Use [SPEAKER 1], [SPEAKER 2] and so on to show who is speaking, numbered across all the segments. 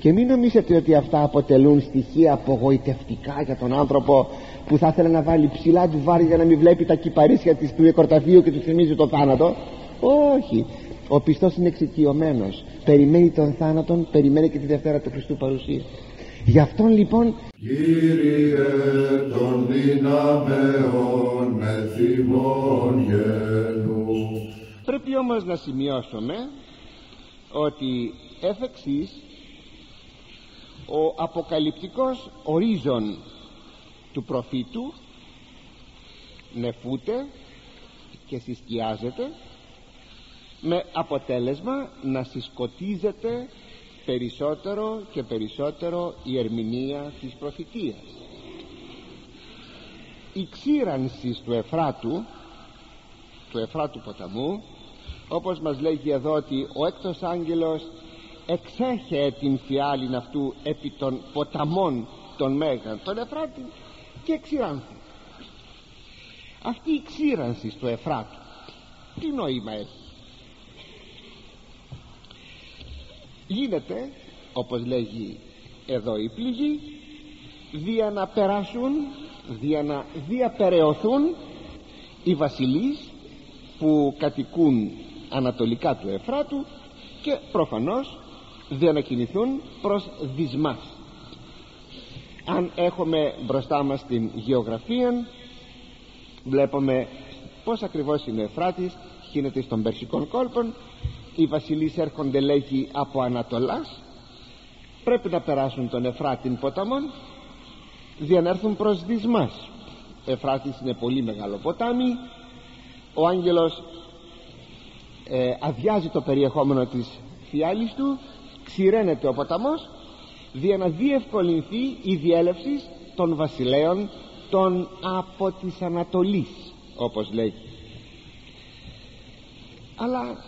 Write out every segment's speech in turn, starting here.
[SPEAKER 1] και μην νομίζετε ότι αυτά αποτελούν στοιχεία απογοητευτικά για τον άνθρωπο που θα ήθελε να βάλει ψηλά του βάρη για να μην βλέπει τα κυπαρίσια της του εκορταφείου και του θυμίζει το θάνατο. Όχι. Ο πιστός είναι εξοικειωμένος. Περιμένει τον θάνατον περιμένει και τη Δευτέρα του Χριστού παρουσία. Γι' αυτόν λοιπόν
[SPEAKER 2] Κύριε των δυναμεών με θυμών γένους.
[SPEAKER 1] Πρέπει όμως να σημειώσουμε ότι εφ' ο αποκαλυπτικός ορίζον του προφήτου νεφούται και συσκιάζεται με αποτέλεσμα να συσκοτίζεται περισσότερο και περισσότερο η ερμηνεία της προφητείας. Η ξύρανσης του Εφράτου του Εφράτου ποταμού όπως μας λέγει εδώ ότι ο έκτος άγγελος εξέχε την φιάλην αυτού επί των ποταμών των Μέγαν τον Εφράτη και ξηράνθη. Αυτή η ξύρανση στο Εφράτου τι νόημα έχει; Γίνεται όπως λέγει εδώ η πληγή δια να περάσουν δια να διαπεραιωθούν οι βασιλείς που κατοικούν ανατολικά του Εφράτου και προφανώς διανακινηθούν προς δυσμάς. Αν έχουμε μπροστά μας την γεωγραφία βλέπουμε πως ακριβώς είναι ο Εφράτης γίνεται στον Περσικών κόλπων οι βασιλείς έρχονται λέγει από Ανατολάς. Πρέπει να περάσουν τον Εφράτην ποταμόν έρθουν προς Δυσμάς. Εφράτης είναι πολύ μεγάλο ποτάμι. Ο άγγελος ε, αδειάζει το περιεχόμενο της φιάλης του ξηραίνεται ο ποταμός για να διευκολυνθεί η διέλευση των βασιλέων των από της Ανατολής όπως λέει. Αλλά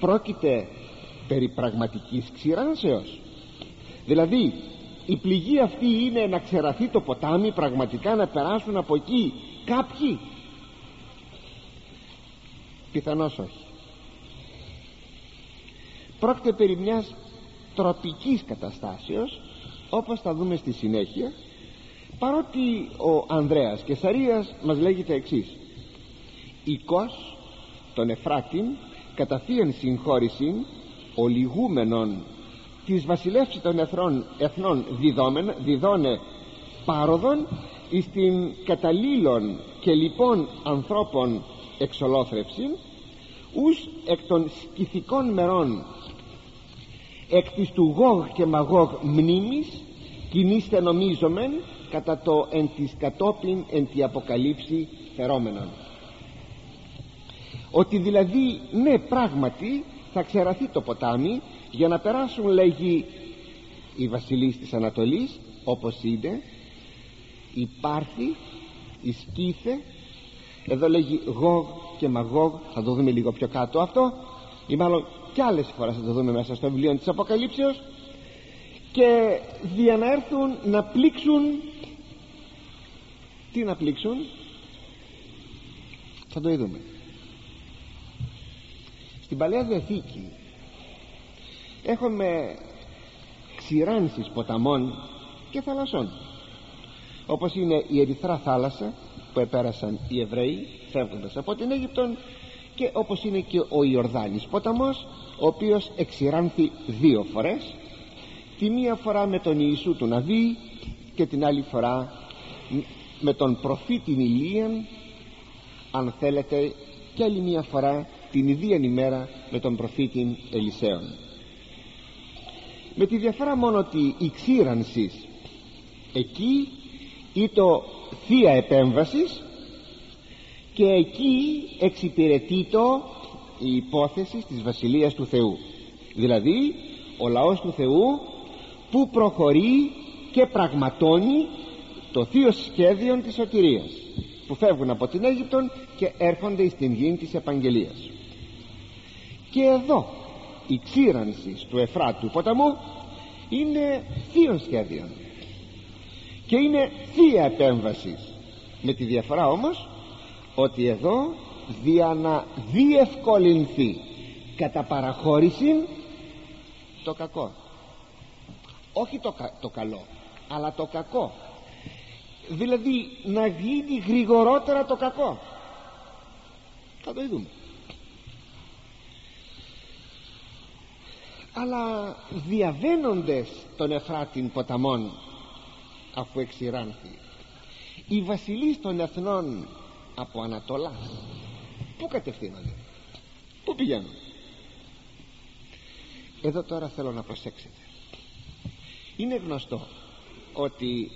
[SPEAKER 1] πρόκειται περί πραγματικής ξηράνσεως δηλαδή η πληγή αυτή είναι να ξεραθεί το ποτάμι πραγματικά να περάσουν από εκεί κάποιοι; Πιθανώς όχι. Πρόκειται περί μιας τροπικής καταστάσεως όπως θα δούμε στη συνέχεια παρότι ο Ανδρέας και Σαρίας μας λέγει τα εξής. Οικός τον Εφράτην κατά θείαν συγχώρηση ολιγούμενον της βασιλεύσης των εθνών, εθνών διδόμενα, διδώνε πάροδον εις την καταλήλων και λοιπόν ανθρώπων εξολόθρευση ους εκ των σκηθικών μερών εκ της του Γόγ και Μαγόγ μνήμης κινήστε νομίζομεν κατά το εν της κατόπιν εν τη αποκαλύψη φερόμενον. Ότι δηλαδή ναι πράγματι θα ξεραθεί το ποτάμι για να περάσουν λέγει οι βασιλείς της Ανατολής όπως είναι η Πάρθη η Σκύθε εδώ λέγει Γόγ και Μαγόγ θα το δούμε λίγο πιο κάτω αυτό ή μάλλον και άλλες φορές θα το δούμε μέσα στο βιβλίο της Αποκαλύψεως. Και για να έρθουν να πλήξουν τι να πλήξουν; Θα το είδουμε στην Παλαιά Διαθήκη έχουμε ξηράνσεις ποταμών και θαλασσών όπως είναι η Ερυθρά θάλασσα που επέρασαν οι Εβραίοι φεύγοντας από την Αίγυπτον και όπως είναι και ο Ιορδάνης ποταμός ο οποίος εξηράνθη δύο φορές τη μία φορά με τον Ιησού του Ναβί και την άλλη φορά με τον προφήτη Ηλίαν αν θέλετε και άλλη μία φορά την ιδία ημέρα με τον προφήτη Ελισέων με τη διαφορά μόνο ότι η ξύρανσης εκεί ή το θεία επέμβασης και εκεί εξυπηρετεί το η υπόθεση της Βασιλείας του Θεού. Δηλαδή ο λαός του Θεού που προχωρεί και πραγματώνει το θείο σχέδιο της σωτηρίας που φεύγουν από την Αίγυπτον και έρχονται στην γη της επαγγελίας. Και εδώ η ξύρανση του Εφράτου ποταμού είναι θείο σχέδιο και είναι θεία επέμβασης. Με τη διαφορά όμως ότι εδώ δια να διευκολυνθεί κατά παραχώρηση το κακό. Όχι το, το καλό αλλά το κακό. Δηλαδή να γίνει γρηγορότερα το κακό. Θα το δούμε. Αλλά διαβαίνοντες τον Εφράτην ποταμών αφού εξηράνθη οι βασιλείς των εθνών από Ανατολάς. Πού κατευθύνονται; Πού πηγαίνουν; Εδώ τώρα θέλω να προσέξετε. Είναι γνωστό ότι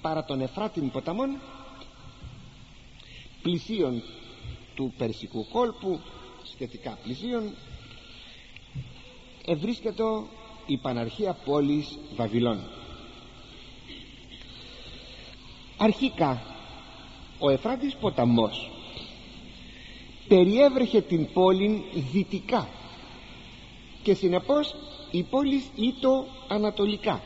[SPEAKER 1] παρά τον Εφράτην ποταμών πλησίων του Περσικού κόλπου σχετικά πλησίων ευρίσκεται η παναρχία πόλης Βαβυλών. Αρχικά ο Εφράτης ποταμός περιέβρεχε την πόλη δυτικά και συνεπώς η πόλη ήτο ανατολικά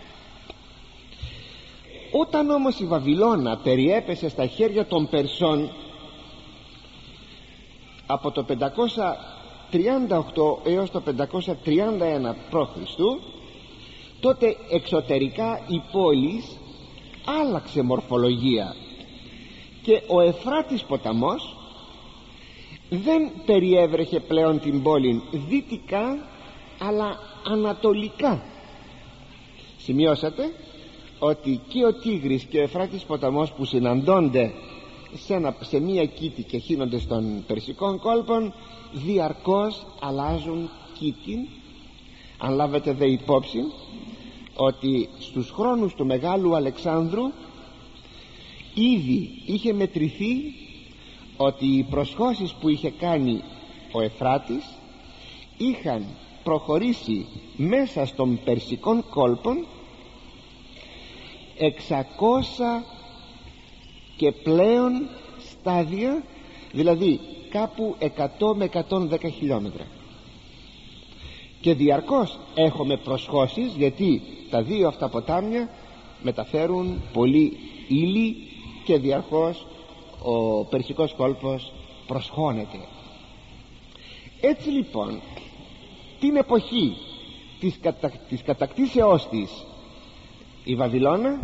[SPEAKER 1] όταν όμως η Βαβυλώνα περιέπεσε στα χέρια των Περσών από το 538 έως το 531 π.Χ. τότε εξωτερικά η πόλης άλλαξε μορφολογία και ο Εφράτης ποταμός δεν περιέβρεχε πλέον την πόλη δυτικά αλλά ανατολικά. Σημειώσατε ότι και ο Τίγρης και ο Εφράτης ποταμός που συναντώνται σε, σε μία κήτη και χύνονται στον Περσικών κόλπων διαρκώς αλλάζουν κήτη. Αν λάβετε δε υπόψη ότι στους χρόνους του Μεγάλου Αλεξάνδρου ήδη είχε μετρηθεί ότι οι προσχώσεις που είχε κάνει ο Εφράτης είχαν προχωρήσει μέσα στον Περσικών κόλπων 600 και πλέον στάδια δηλαδή κάπου 100 με 110 χιλιόμετρα. Και διαρκώς έχουμε προσχώσεις γιατί τα δύο αυτά ποτάμια μεταφέρουν πολύ ύλη και διαρκώς ο Περσικός κόλπος προσχώνεται. Έτσι λοιπόν την εποχή της, κατα... της κατακτήσεώς της η Βαβυλώνα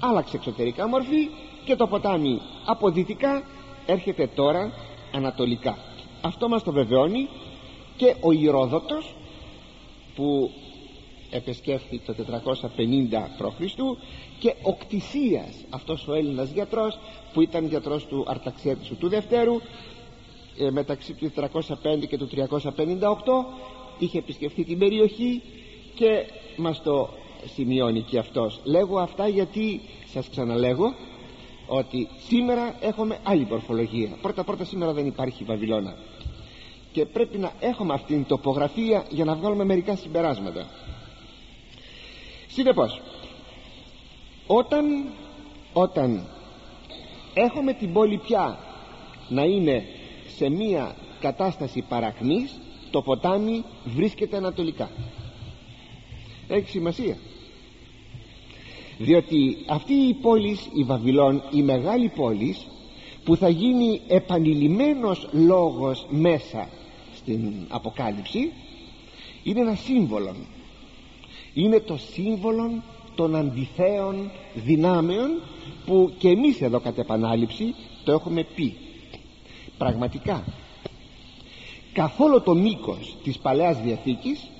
[SPEAKER 1] άλλαξε εξωτερικά μορφή και το ποτάμι από δυτικά έρχεται τώρα ανατολικά. Αυτό μας το βεβαιώνει και ο Ηρόδοτος που επεσκέφθη το 450 π.Χ. και ο Κτησίας αυτός ο Έλληνας γιατρός που ήταν γιατρός του Αρταξέτησου του Δευτέρου ε, μεταξύ του 405 και του 358 είχε επισκεφθεί την περιοχή και μας το σημειώνει και αυτός. Λέγω αυτά γιατί σας ξαναλέγω ότι σήμερα έχουμε άλλη μορφολογία. Πρώτα πρώτα σήμερα δεν υπάρχει Βαβυλώνα. Και πρέπει να έχουμε αυτήν την τοπογραφία για να βγάλουμε μερικά συμπεράσματα συνεπώς όταν όταν έχουμε την πόλη πια να είναι σε μία κατάσταση παρακμής το ποτάμι βρίσκεται ανατολικά. Έχει σημασία. Διότι αυτή η πόλη η Βαβυλών η μεγάλη πόλη που θα γίνει επανειλημμένος λόγος μέσα στην Αποκάλυψη είναι ένα σύμβολο είναι το σύμβολο των αντιθέων δυνάμεων που και εμείς εδώ κατ' επανάληψη το έχουμε πει. Πραγματικά καθόλου το μήκος της Παλαιάς Διαθήκης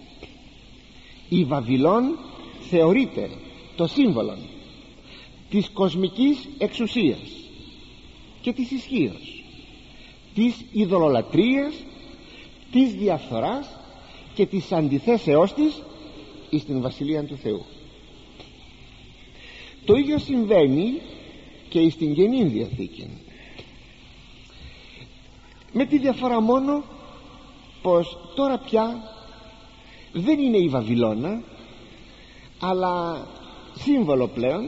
[SPEAKER 1] η Βαβυλών θεωρείται το σύμβολο της κοσμικής εξουσίας και της ισχύως της ειδωλολατρίας της διαφθοράς και της αντιθέσεώς της εις την Βασιλεία του Θεού. Το ίδιο συμβαίνει και στην Καινή Διαθήκη. Με τη διαφορά μόνο πως τώρα πια δεν είναι η Βαβυλώνα αλλά σύμβολο πλέον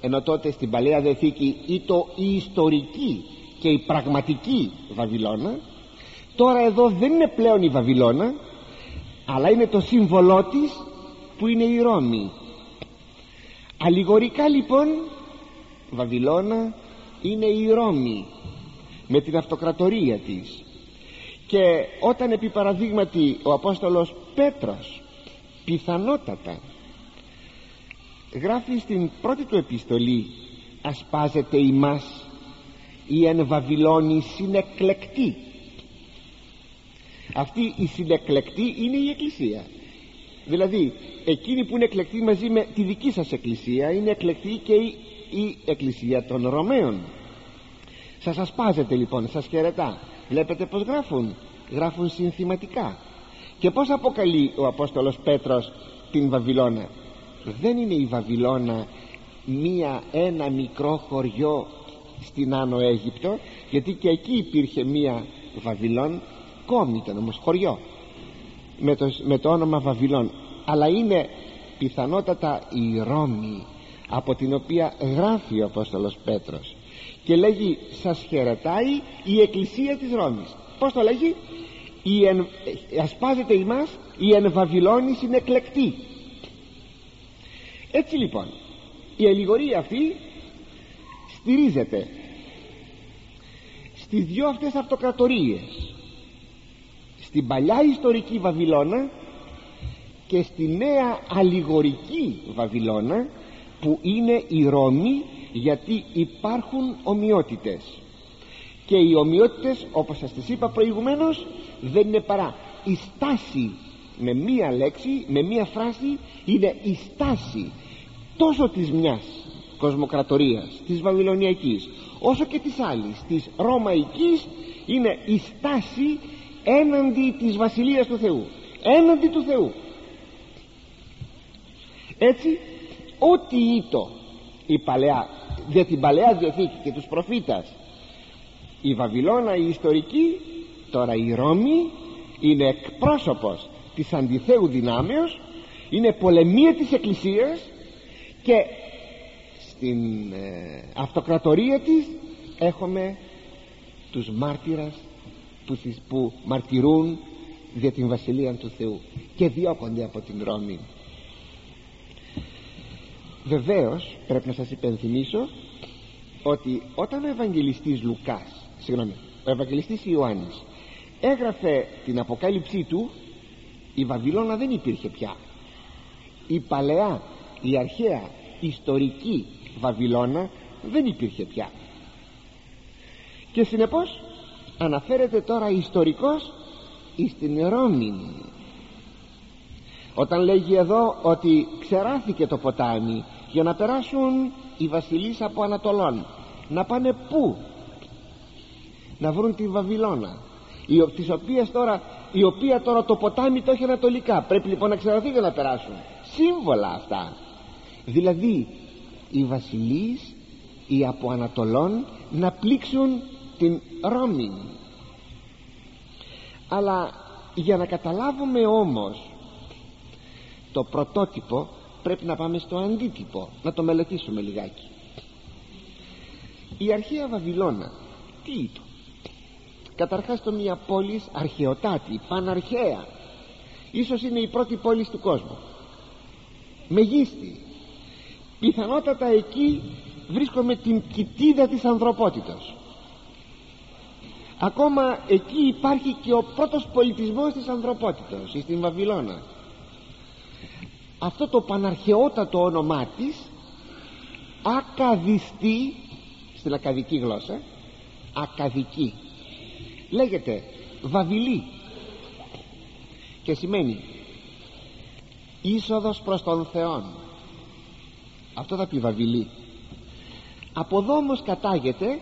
[SPEAKER 1] ενώ τότε στην Παλαιά Διαθήκη το η ιστορική και η πραγματική Βαβυλώνα τώρα εδώ δεν είναι πλέον η Βαβυλώνα αλλά είναι το σύμβολό της που είναι η Ρώμη. Αλληγορικά λοιπόν Βαβυλώνα είναι η Ρώμη με την αυτοκρατορία της. Και όταν επί παραδείγματι ο Απόστολος Πέτρος πιθανότατα γράφει στην πρώτη του επιστολή ασπάζεται ημάς η εν Βαβυλώνη συνεκλεκτή αυτή η συνεκλεκτή είναι η εκκλησία. Δηλαδή εκείνη που είναι εκλεκτή μαζί με τη δική σας εκκλησία είναι εκλεκτή και η, η εκκλησία των Ρωμαίων. Σας ασπάζεται λοιπόν, σας χαιρετά. Βλέπετε πως γράφουν. Γράφουν συνθηματικά. Και πως αποκαλεί ο Απόστολος Πέτρος την Βαβυλώνα. Δεν είναι η Βαβυλώνα μία ένα μικρό χωριό στην Άνω Αίγυπτο γιατί και εκεί υπήρχε μία Βαβυλών κόμι ήταν όμως χωριό με το, με το όνομα Βαβυλών. Αλλά είναι πιθανότατα η Ρώμη από την οποία γράφει ο Απόστολος Πέτρος και λέγει σας χαιρετάει η εκκλησία της Ρώμης πως το λέγει; Η εν, ασπάζεται ημάς η εν Βαβυλώνης είναι εκλεκτή έτσι λοιπόν η αλληγορία αυτή στηρίζεται στις δυο αυτές αυτοκρατορίες στην παλιά ιστορική Βαβυλώνα και στη νέα αλληγορική Βαβυλώνα που είναι η Ρώμη γιατί υπάρχουν ομοιότητες. Και οι ομοιότητες όπως σας τις είπα προηγουμένως δεν είναι παρά η στάση με μία λέξη, με μία φράση είναι η στάση τόσο της μιας κοσμοκρατορίας της Βαβυλωνιακής όσο και της άλλης της Ρωμαϊκής είναι η στάση έναντι της Βασιλείας του Θεού. Έναντι του Θεού. Έτσι ό,τι ήτο η παλαιά για την παλαιά διαθήκη και τους προφήτας η Βαβυλώνα η ιστορική τώρα η Ρώμη είναι εκπρόσωπος της αντιθέου δυνάμεως είναι πολεμία της Εκκλησίας και στην ε, αυτοκρατορία της έχουμε τους μάρτυρας που, που μαρτυρούν για την Βασιλεία του Θεού και διώκονται από την Ρώμη. Βεβαίως πρέπει να σας υπενθυμίσω ότι όταν ο Ευαγγελιστής Λουκάς συγγνώμη, ο Ευαγγελιστής Ιωάννης έγραφε την αποκάλυψή του η Βαβυλώνα δεν υπήρχε πια. Η παλαιά, η αρχαία ιστορική Βαβυλώνα δεν υπήρχε πια. Και συνεπώς αναφέρεται τώρα ιστορικός στην Ρώμη. Όταν λέγει εδώ ότι ξεράθηκε το ποτάμι για να περάσουν οι βασιλείς από Ανατολών να πάνε πού; Να βρουν τη Βαβυλώνα η, της οποίας τώρα, η οποία τώρα το ποτάμι το έχει ανατολικά. Πρέπει λοιπόν να ξεραθεί για να περάσουν. Σύμβολα αυτά. Δηλαδή οι βασιλείς οι από Ανατολών να πλήξουν την Ρώμη. Αλλά για να καταλάβουμε όμως το πρωτότυπο πρέπει να πάμε στο αντίτυπο. Να το μελετήσουμε λιγάκι. Η αρχαία Βαβυλώνα τι ήταν; Καταρχάς το μια πόλης αρχαιοτάτη παναρχαία. Ίσως είναι η πρώτη πόλης του κόσμου. Μεγίστη. Πιθανότατα εκεί βρίσκομαι την κοιτίδα της ανθρωπότητας ακόμα εκεί υπάρχει και ο πρώτος πολιτισμός της ανθρωπότητας στην Βαβυλώνα. Αυτό το παναρχαιότατο όνομά της ακαδιστή στην ακαδική γλώσσα ακαδική. Λέγεται Βαβυλή. Και σημαίνει είσοδος προς τον Θεόν. Αυτό θα πει Βαβυλή. Από εδώ όμως κατάγεται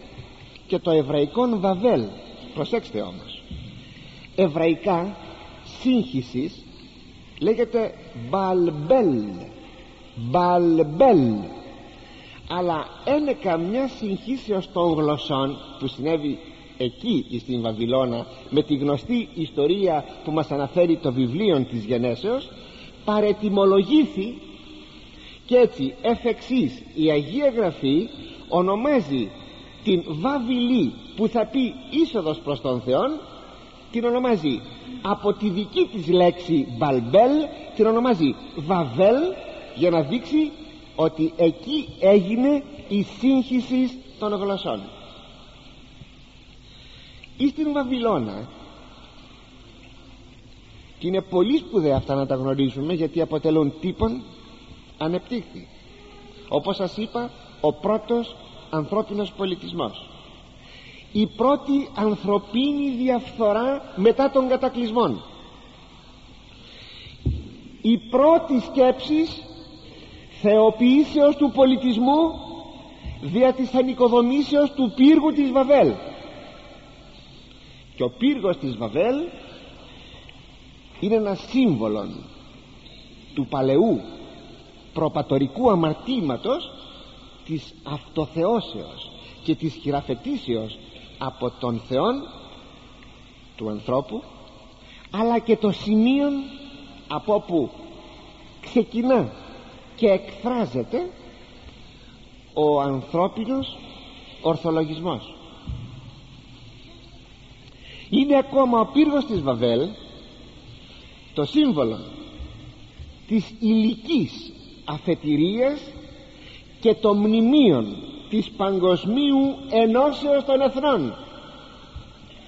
[SPEAKER 1] και το εβραϊκό Βαβέλ προσέξτε όμως. Εβραϊκά σύγχυσις λέγεται Μπαλμπέλ. Μπαλμπέλ. Αλλά ένεκα μιας συγχύσεως των γλωσσών που συνέβη εκεί στην Βαβυλώνα με τη γνωστή ιστορία που μας αναφέρει το βιβλίο της Γενέσεως παρετιμολογήθη και έτσι εφ' εξής, η Αγία Γραφή ονομάζει την Βαβυλή που θα πει είσοδος προς τον Θεόν την ονομάζει από τη δική της λέξη Μπαλμπέλ την ονομάζει Βαβέλ για να δείξει ότι εκεί έγινε η σύγχυση των γλωσσών. Ή στην Βαβυλώνα και είναι πολύ σπουδαία αυτά να τα γνωρίζουμε γιατί αποτελούν τύπον ανεπτύχθη όπως σας είπα ο πρώτος ανθρώπινος πολιτισμός. Η πρώτη ανθρωπίνη διαφθορά μετά των κατακλυσμών η πρώτη σκέψης θεοποιήσεως του πολιτισμού δια της ανοικοδομήσεως του πύργου της Βαβέλ. Και ο πύργος της Βαβέλ είναι ένα σύμβολο του παλαιού προπατορικού αμαρτήματος της αυτοθεώσεως και της χειραφετήσεως από τον Θεόν του ανθρώπου αλλά και το σημείο από όπου ξεκινά και εκφράζεται ο ανθρώπινος ορθολογισμός. Είναι ακόμα ο πύργος της Βαβέλ το σύμβολο της υλικής αφετηρίας και το μνημείων της παγκοσμίου ενώσεως των εθνών.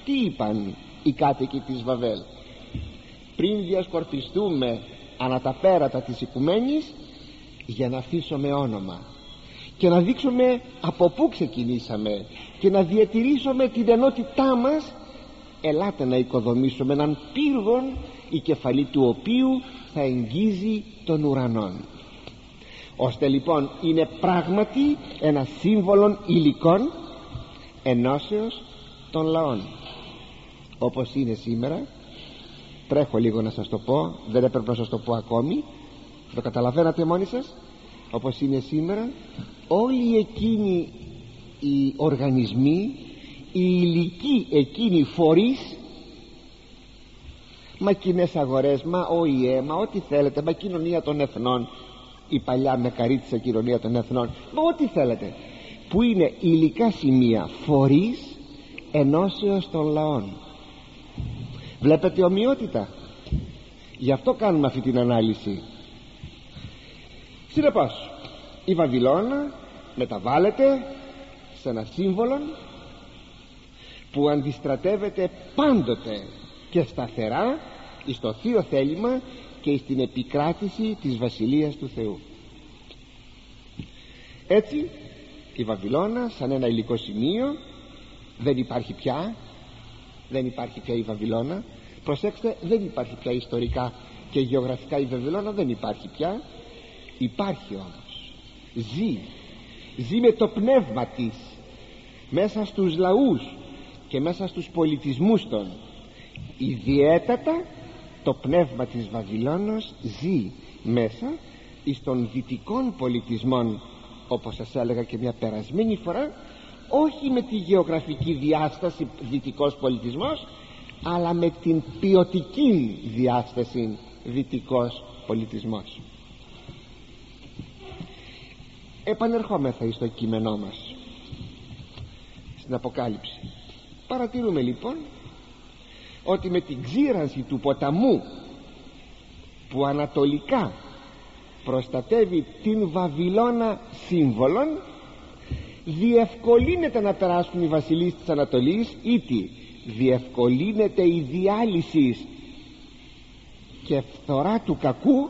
[SPEAKER 1] Τι είπαν οι κάτοικοι της Βαβέλ; Πριν διασκορπιστούμε ανά τα πέρατα της οικουμένης για να αφήσουμε όνομα και να δείξουμε από πού ξεκινήσαμε και να διατηρήσουμε την ενότητά μας ελάτε να οικοδομήσουμε έναν πύργο η κεφαλή του οποίου θα εγγίζει τον ουρανόν ώστε λοιπόν είναι πράγματι ένα σύμβολο υλικών ενώσεως των λαών. Όπως είναι σήμερα τρέχω λίγο να σας το πω δεν έπρεπε να σας το πω ακόμη το καταλαβαίνατε μόνοι σας. Όπως είναι σήμερα όλοι εκείνοι οι οργανισμοί οι υλικοί εκείνοι φορείς μα κοινές αγορές μα ΟΗΕ μα ό,τι θέλετε μα κοινωνία των εθνών η παλιά με καρίτσα κοινωνία των εθνών. Μα ό,τι θέλετε. Που είναι υλικά σημεία φορείς ενώσεως των λαών. Βλέπετε ομοιότητα. Γι' αυτό κάνουμε αυτή την ανάλυση. Συνεπώς η η Βαβυλώνα μεταβάλλεται σε ένα σύμβολο που αντιστρατεύεται πάντοτε και σταθερά στο θείο θέλημα και στην επικράτηση της Βασιλείας του Θεού. Έτσι η Βαβυλώνα σαν ένα υλικό σημείο δεν υπάρχει πια δεν υπάρχει πια η Βαβυλώνα. Προσέξτε δεν υπάρχει πια ιστορικά και γεωγραφικά η Βαβυλώνα δεν υπάρχει πια. Υπάρχει όμως. Ζει. Ζει με το πνεύμα της μέσα στους λαούς και μέσα στους πολιτισμούς των ιδιαίτατα το πνεύμα της Βαβυλώνος ζει μέσα εις των δυτικών πολιτισμών όπως σας έλεγα και μια περασμένη φορά όχι με τη γεωγραφική διάσταση δυτικός πολιτισμός αλλά με την ποιοτική διάσταση δυτικός πολιτισμός. Επανερχόμεθα στο κείμενό μας. Στην Αποκάλυψη. Παρατηρούμε λοιπόν ότι με την ξύρανση του ποταμού που ανατολικά προστατεύει την Βαβυλώνα σύμβολον διευκολύνεται να περάσουν οι βασιλείς της Ανατολής ήτι διευκολύνεται η διάλυση και φθορά του κακού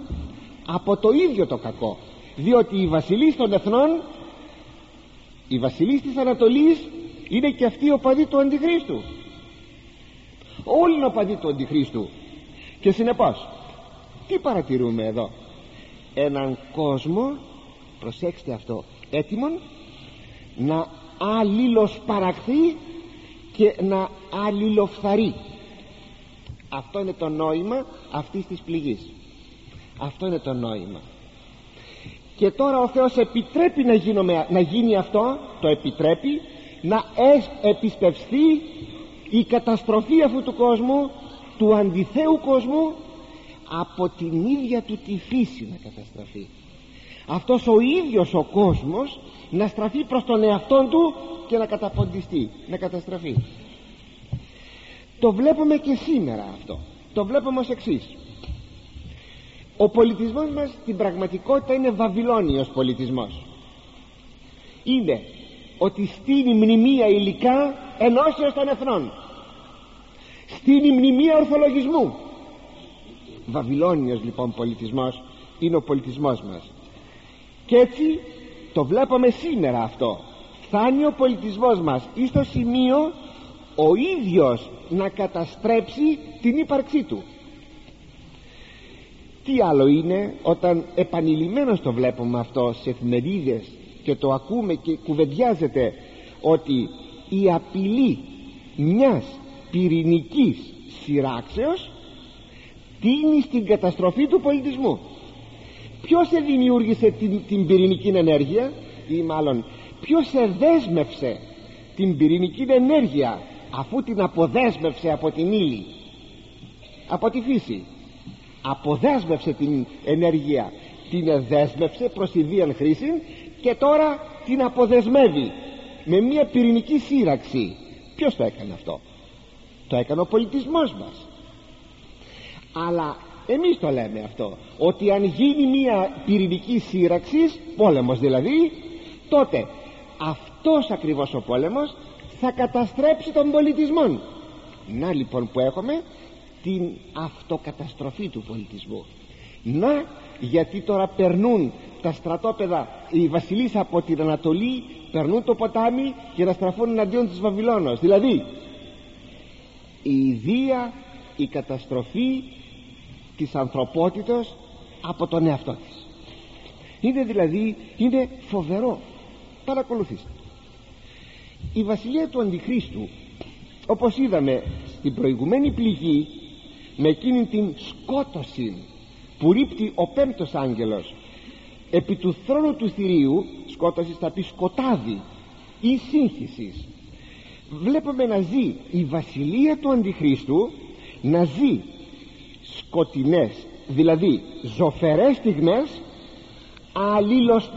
[SPEAKER 1] από το ίδιο το κακό. Διότι οι βασιλείς των εθνών οι βασιλείς της Ανατολής είναι και αυτοί ο παδί του Αντιχρίστου όλοι είναι ο παδί του Αντιχρίστου. Και συνεπώς τι παρατηρούμε εδώ; Έναν κόσμο προσέξτε αυτό έτοιμον να αλληλοσπαραχθεί και να αλληλοφθαρεί. Αυτό είναι το νόημα αυτής της πληγής. Αυτό είναι το νόημα. Και τώρα ο Θεός επιτρέπει να, γίνουμε, να γίνει αυτό το επιτρέπει να επισπευστεί η καταστροφή αυτού του κόσμου του αντιθέου κόσμου από την ίδια του τη φύση να καταστραφεί. Αυτός ο ίδιος ο κόσμος να στραφεί προς τον εαυτό του και να καταποντιστεί να καταστραφεί. Το βλέπουμε και σήμερα αυτό. Το βλέπουμε ως εξής. Ο πολιτισμός μας στην πραγματικότητα είναι βαβυλώνιος πολιτισμός. Είναι ότι στείνει μνημεία υλικά ενώσεως των εθνών στείνει μνημεία ορθολογισμού Βαβυλώνιος λοιπόν πολιτισμός είναι ο πολιτισμός μας. Και έτσι το βλέπουμε σήμερα αυτό. Φτάνει ο πολιτισμός μας ή στο σημείο ο ίδιος να καταστρέψει την ύπαρξή του. Τι άλλο είναι όταν επανειλημμένως το βλέπουμε αυτό σε εφημερίδες και το ακούμε και κουβεντιάζεται ότι η απειλή μιας πυρηνικής σειράξεως τίνει στην καταστροφή του πολιτισμού. Ποιος δημιούργησε την, την πυρηνική ενέργεια ή μάλλον ποιος δέσμευσε την πυρηνική ενέργεια αφού την αποδέσμευσε από την ύλη από τη φύση. Αποδέσμευσε την ενέργεια την δέσμευσε προς τη βίαν χρήση και τώρα την αποδεσμεύει με μια πυρηνική σύραξη. Ποιος το έκανε αυτό; Το έκανε ο πολιτισμός μας. Αλλά εμείς το λέμε αυτό ότι αν γίνει μια πυρηνική σύραξη πόλεμος δηλαδή τότε αυτός ακριβώς ο πόλεμος θα καταστρέψει τον πολιτισμό. Να λοιπόν που έχουμε την αυτοκαταστροφή του πολιτισμού. Να γιατί τώρα περνούν τα στρατόπεδα οι βασιλείς από την Ανατολή περνούν το ποτάμι για να στραφούν εναντίον της Βαβυλώνος δηλαδή η ιδία η καταστροφή της ανθρωπότητος από τον εαυτό της. Είναι δηλαδή είναι φοβερό. Παρακολουθήστε. Η βασιλεία του Αντιχρίστου όπως είδαμε στην προηγουμένη πληγή με εκείνη την σκότωση που ρίπτει ο πέμπτος άγγελος. Επί του θρόνου του θηρίου σκότωσης θα πει σκοτάδι ή σύγχυσης. Βλέπουμε να ζει η βασιλεία του Αντιχρίστου να ζει σκοτεινές δηλαδή ζωφερές στιγμές αλλήλος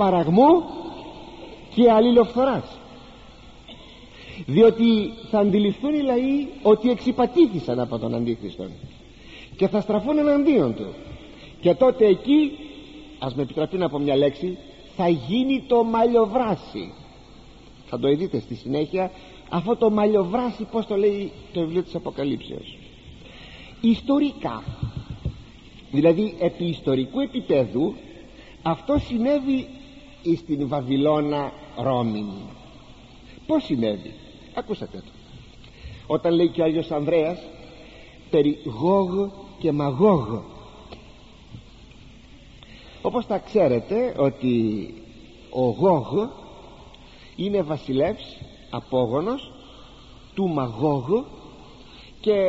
[SPEAKER 1] και αλλήλοφθοράς διότι θα αντιληφθούν οι λαοί ότι εξυπατήθησαν από τον Αντίχριστον και θα στραφούν εναντίον του και τότε εκεί ας με επιτραπεί να πω μια λέξη θα γίνει το μαλλιοβράσι. Θα το δείτε στη συνέχεια. Αυτό το μαλλιοβράσι πως το λέει το βιβλίο της Αποκαλύψεως. Ιστορικά. Δηλαδή επί ιστορικού επίπεδου αυτό συνέβη στην Βαβυλώνα Ρώμη. Πως συνέβη; Ακούσατε το. Όταν λέει και ο Άγιος Ανδρέας περί Γόγ και Μαγόγ όπως τα ξέρετε ότι ο Γόγ είναι βασιλεύς απόγονος του Μαγόγ και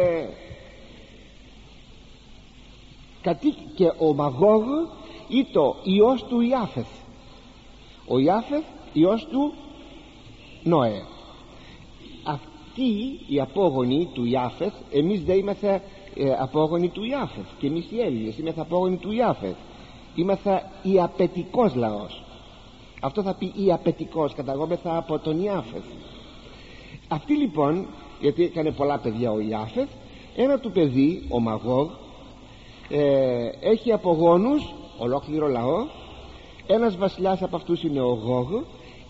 [SPEAKER 1] και ο Μαγόγ το ιός του Ιάφεθ. Ο Ιάφεθ ιός του Νόε. Αυτοί οι απόγονοι του Ιάφεθ εμείς δεν είμαστε ε, απόγονοι του Ιάφεθ. Και εμείς οι Έλληνες είμαστε απόγονοι του Ιάφεθ είμαστε ιαπετικός λαός. Αυτό θα πει ιαπετικός καταγόμεθα από τον Ιάφεθ. Αυτοί λοιπόν γιατί έκανε πολλά παιδιά ο Ιάφεθ ένα του παιδί ο Μαγόγ ε, έχει απογόνους ολόκληρο λαό ένας βασιλιάς από αυτούς είναι ο Γόγ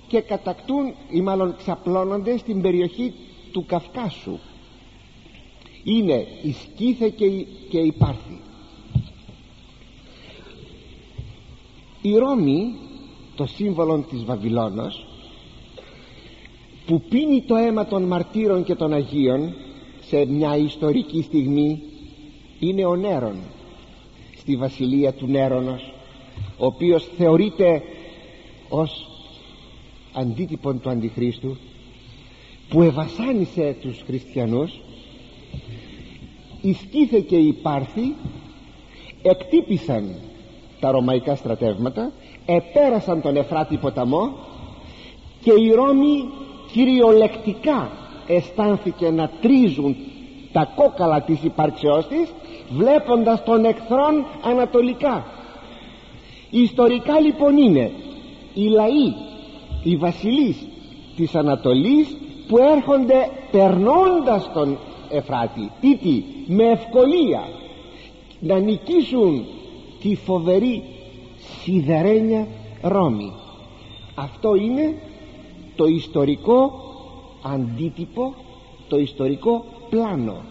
[SPEAKER 1] και κατακτούν ή μάλλον ξαπλώνονται στην περιοχή του Καυκάσου. Είναι η Σκύθε και η, και η Πάρθη η Ρώμη το σύμβολο της Βαβυλώνος που πίνει το αίμα των μαρτύρων και των Αγίων σε μια ιστορική στιγμή είναι ο Νέρον στη βασιλεία του Νέρονος ο οποίος θεωρείται ως αντίτυπον του Αντιχρίστου που ευασάνισε τους χριστιανούς οι Σκύθε και οι Πάρθοι εκτύπησαν τα ρωμαϊκά στρατεύματα επέρασαν τον Εφράτη ποταμό και η Ρώμη κυριολεκτικά αισθάνθηκε να τρίζουν τα κόκαλα της υπάρξεώς της βλέποντας τον εχθρόν ανατολικά. Ιστορικά λοιπόν είναι οι λαοί οι βασιλείς της Ανατολής που έρχονται περνώντας τον Εφράτη ήτι με ευκολία να νικήσουν τη φοβερή σιδερένια Ρώμη. Αυτό είναι το ιστορικό αντίτυπο το ιστορικό πλάνο.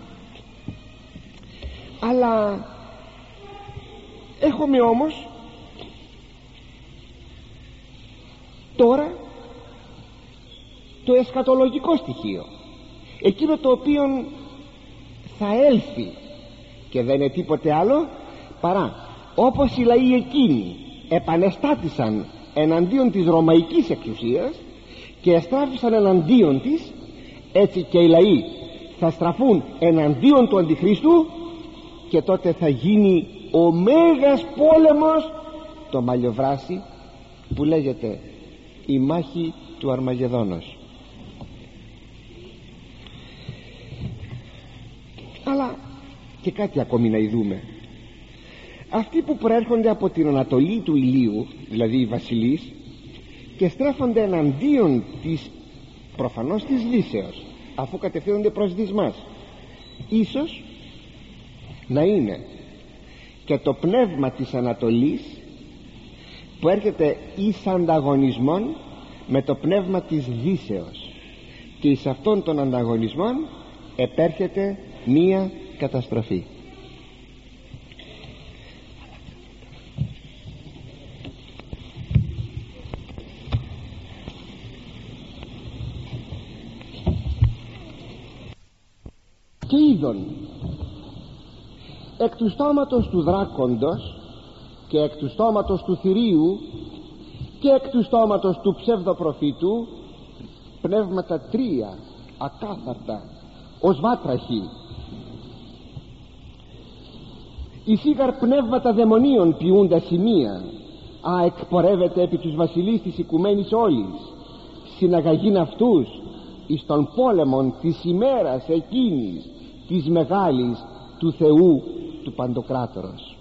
[SPEAKER 1] Αλλά έχουμε όμως τώρα το εσχατολογικό στοιχείο. Εκείνο το οποίο θα έλθει και δεν είναι τίποτε άλλο παρά όπως οι λαοί εκείνοι επανεστάτησαν εναντίον της ρωμαϊκής εξουσίας και εστράφησαν εναντίον της έτσι και οι λαοί θα στραφούν εναντίον του Αντιχρίστου και τότε θα γίνει ο μέγας πόλεμος το μαλλιοβράσι που λέγεται η μάχη του Αρμαγεδόνος αλλά και κάτι ακόμη να ειδούμε αυτοί που προέρχονται από την Ανατολή του ηλίου δηλαδή οι βασιλείς και στρέφονται εναντίον της προφανώς της λύσεως αφού κατευθύνονται προς δυσμάς. Ίσως να είναι και το πνεύμα της Ανατολής που έρχεται εις ανταγωνισμόν με το πνεύμα της Δύσεως. Και εις αυτόν τον ανταγωνισμόν επέρχεται μία καταστροφή και είδον εκ του στόματος του δράκοντος και εκ του στόματος του θηρίου και εκ του στόματος του ψευδοπροφήτου πνεύματα τρία ακάθαρτα ως βάτραχοι. Οι σίγαρ πνεύματα δαιμονίων ποιούντα σημεία α εκπορεύεται επί τους βασιλείς της οικουμένης όλης. Συναγαγήν αυτούς εις των πόλεμων της ημέρας εκείνης της μεγάλης του Θεού του Παντοκράτορος.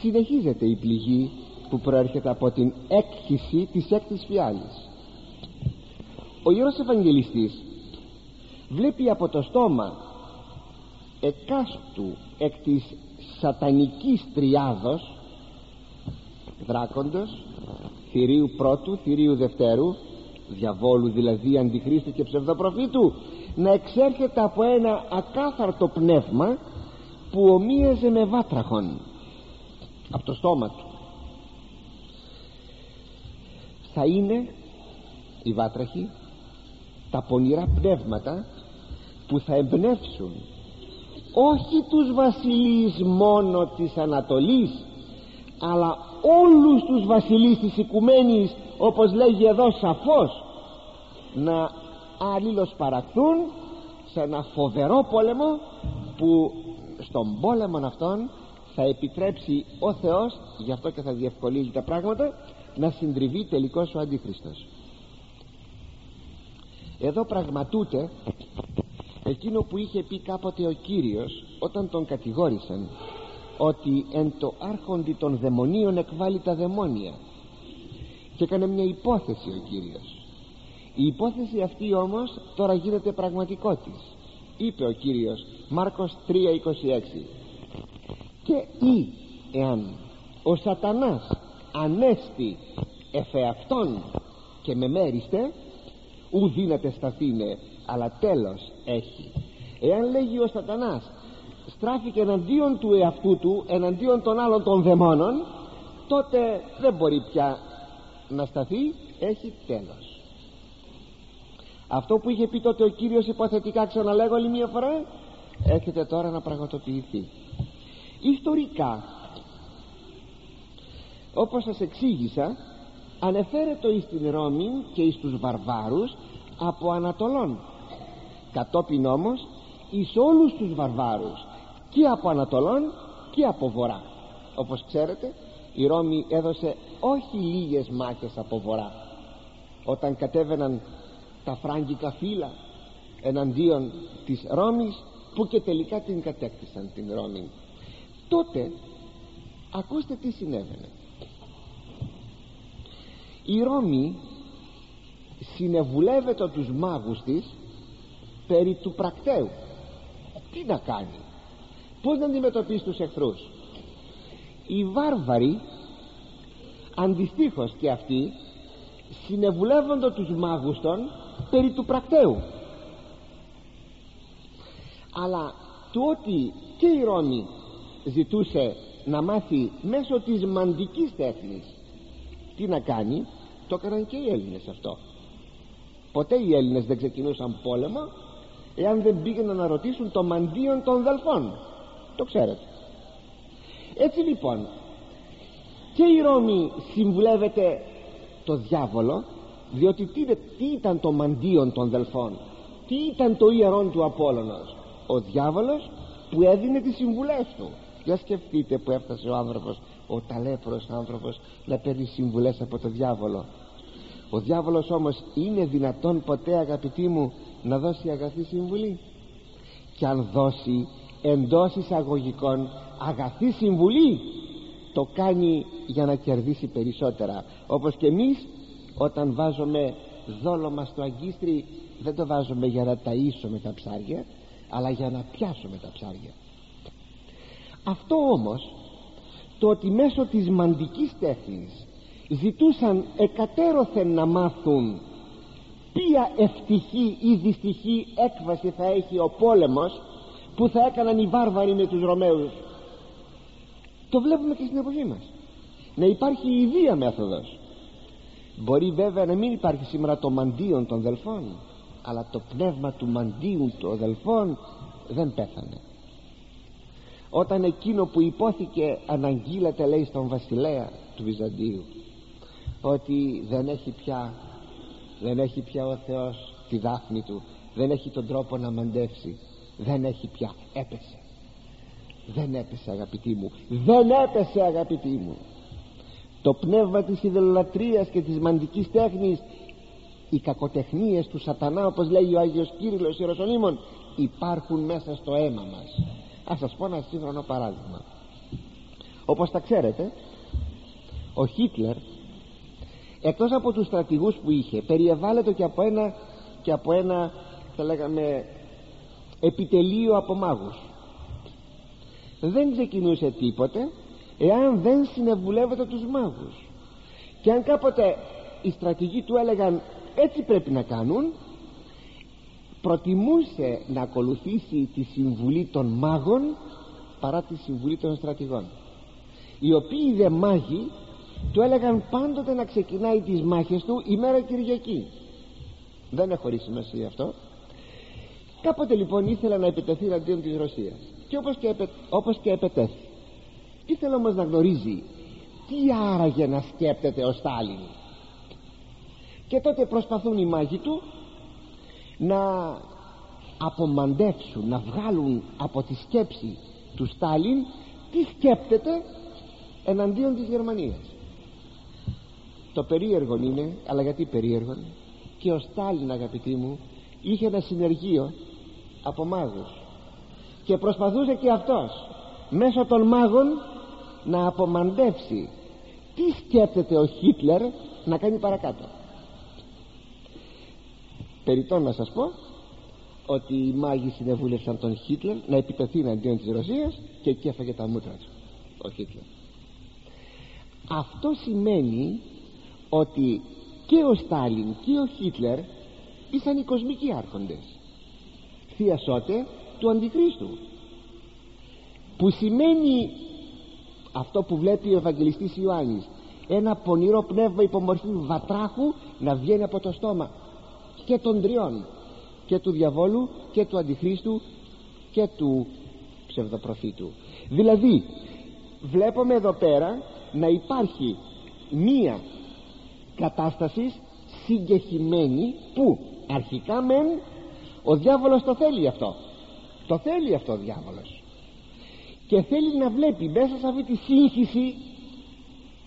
[SPEAKER 1] Συνεχίζεται η πληγή που προέρχεται από την έκχυση της έκτης φιάλης. Ο Ιερός Ευαγγελιστής βλέπει από το στόμα εκάστου εκ της σατανικής τριάδος δράκοντος θηρίου πρώτου, θηρίου δευτέρου διαβόλου δηλαδή αντιχρίστου και ψευδοπροφήτου να εξέρχεται από ένα ακάθαρτο πνεύμα που ομοίαζε με βάτραχον από το στόμα του. Θα είναι οι βάτραχοι τα πονηρά πνεύματα που θα εμπνεύσουν όχι τους βασιλείς μόνο της Ανατολής αλλά όλους τους βασιλείς της οικουμένης όπως λέγει εδώ σαφώς να αλληλοσπαραχθούν σε ένα φοβερό πόλεμο που στον πόλεμο αυτόν θα επιτρέψει ο Θεός γι' αυτό και θα διευκολύνει τα πράγματα να συντριβεί τελικώς ο Αντίχριστος. Εδώ πραγματούται εκείνο που είχε πει κάποτε ο Κύριος όταν τον κατηγόρησαν ότι εν το άρχοντι των δαιμονίων εκβάλλει τα δαιμόνια και έκανε μια υπόθεση ο Κύριος. Η υπόθεση αυτή όμως τώρα γίνεται πραγματικότης είπε ο Κύριος Μάρκος 3.26 και ή εάν ο σατανάς ανέστη εφεαυτόν και με μέριστε ου δύναται σταθήνε αλλά τέλος έχει. Εάν λέγει ο σατανάς στράφηκε εναντίον του εαυτού του εναντίον των άλλων των δαιμόνων τότε δεν μπορεί πια να σταθεί έχει τέλος. Αυτό που είχε πει τότε ο Κύριος υποθετικά ξαναλέγω άλλη μια φορά έρχεται τώρα να πραγματοποιηθεί. Ιστορικά όπως σας εξήγησα ανεφέρετο εις την Ρώμη και εις τους βαρβάρους από Ανατολών. Κατόπιν όμως εις όλους τους βαρβάρους και από Ανατολών και από Βορρά. Όπως ξέρετε η Ρώμη έδωσε όχι λίγες μάχες από Βορρά. Όταν κατέβαιναν τα φράγκικα φύλλα εναντίον της Ρώμης που και τελικά την κατέκτησαν την Ρώμη. Τότε ακούστε τι συνέβαινε. Η Ρώμη συνεβουλεύεται τους μάγους της περί του πρακτέου. Τι να κάνει; Πως να αντιμετωπίσει τους εχθρούς; Οι βάρβαροι αντιστοίχως και αυτοί συνεβουλεύονται τους μάγους των περί του πρακτέου. Αλλά το ότι και η Ρώμη ζητούσε να μάθει μέσω της μαντικής τέχνης τι να κάνει το έκαναν και οι Έλληνες αυτό. Ποτέ οι Έλληνες δεν ξεκινούσαν πόλεμο εάν δεν πήγαιναν να ρωτήσουν το μαντίον των δελφών. Το ξέρετε έτσι λοιπόν; Και η Ρώμη συμβουλεύεται το διάβολο διότι τι, τι ήταν το μαντίον των δελφών; Τι ήταν το ιερόν του Απόλλωνος; Ο διάβολος που έδινε τις συμβουλές του. Για σκεφτείτε που έφτασε ο άνθρωπος ο ταλέπρος άνθρωπος να παίρνει συμβουλές από το διάβολο. Ο διάβολος όμως είναι δυνατόν ποτέ αγαπητοί μου να δώσει αγαθή συμβουλή; Και αν δώσει εντός εισαγωγικών αγαθή συμβουλή. Το κάνει για να κερδίσει περισσότερα. Όπως και εμείς όταν βάζουμε δόλο μας στο αγκίστρι δεν το βάζουμε για να ταΐσουμε τα ψάρια αλλά για να πιάσουμε τα ψάρια. Αυτό όμως το ότι μέσω της μαντικής τέχνης ζητούσαν εκατέρωθεν να μάθουν ποια ευτυχή ή δυστυχή έκβαση θα έχει ο πόλεμος που θα έκαναν οι βάρβαροι με τους Ρωμαίους; Το βλέπουμε και στην εποχή μας. Να υπάρχει η ιδία μέθοδος. Μπορεί βέβαια να μην υπάρχει σήμερα το μαντίον των δελφών αλλά το πνεύμα του μαντίου των δελφών δεν πέθανε. Όταν εκείνο που υπόθηκε αναγγείλεται λέει στον βασιλέα του Βυζαντίου ότι δεν έχει πια δεν έχει πια ο Θεός τη δάφνη του δεν έχει τον τρόπο να μαντεύσει δεν έχει πια. Έπεσε. Δεν έπεσε αγαπητοί μου. Δεν έπεσε αγαπητοί μου. Το πνεύμα της ιδεολατρίας και της μαντικής τέχνης οι κακοτεχνίες του σατανά όπως λέει ο Άγιος Κύριλλος Ιεροσολύμων υπάρχουν μέσα στο αίμα μας. Ας σας πω ένα σύγχρονο παράδειγμα. Όπως τα ξέρετε ο Χίτλερ εκτός από τους στρατηγούς που είχε περιεβάλλεται και από ένα και από ένα θα λέγαμε επιτελείο από μάγους. Δεν ξεκινούσε τίποτε εάν δεν συνεβουλεύεται τους μάγους. Και αν κάποτε οι στρατηγοί του έλεγαν έτσι πρέπει να κάνουν προτιμούσε να ακολουθήσει τη συμβουλή των μάγων παρά τη συμβουλή των στρατηγών. Οι οποίοι δε μάγοι του έλεγαν πάντοτε να ξεκινάει τις μάχες του ημέρα Κυριακή. Δεν έχω χωρί σημασία αυτό κάποτε λοιπόν ήθελα να επιτεθεί αντίον της Ρωσίας. Και όπως και, επε, όπως και επετέθη. Ήθελα όμως να γνωρίζει τι άραγε να σκέπτεται ο Στάλιν. Και τότε προσπαθούν οι μάγοι του να απομαντεύσουν να βγάλουν από τη σκέψη του Στάλιν τι σκέπτεται εναντίον της Γερμανίας. Το περίεργο είναι αλλά γιατί περίεργο και ο Στάλιν αγαπητοί μου είχε ένα συνεργείο από μάγους. Και προσπαθούσε και αυτός μέσω των μάγων να απομαντεύσει. Τι σκέπτεται ο Χίτλερ να κάνει παρακάτω; Περιττό να σας πω ότι οι μάγοι συνεβούλευσαν τον Χίτλερ να επιτεθεί εναντίον της Ρωσίας και εκεί έφαγε τα μούτρα του ο Χίτλερ. Αυτό σημαίνει ότι και ο Στάλιν και ο Χίτλερ ήσαν οι κοσμικοί άρχοντες θειασότε του Αντιχρίστου που σημαίνει αυτό που βλέπει ο Ευαγγελιστής Ιωάννης. Ένα πονηρό πνεύμα υπομορφή βατράχου να βγαίνει από το στόμα και των τριών. Και του διαβόλου και του αντιχρίστου και του ψευδοπροφήτου. Δηλαδή βλέπουμε εδώ πέρα να υπάρχει μία κατάσταση συγκεχημένη που αρχικά μεν ο διάβολος το θέλει αυτό. Το θέλει αυτό ο διάβολος. Και θέλει να βλέπει μέσα σε αυτή τη σύγχυση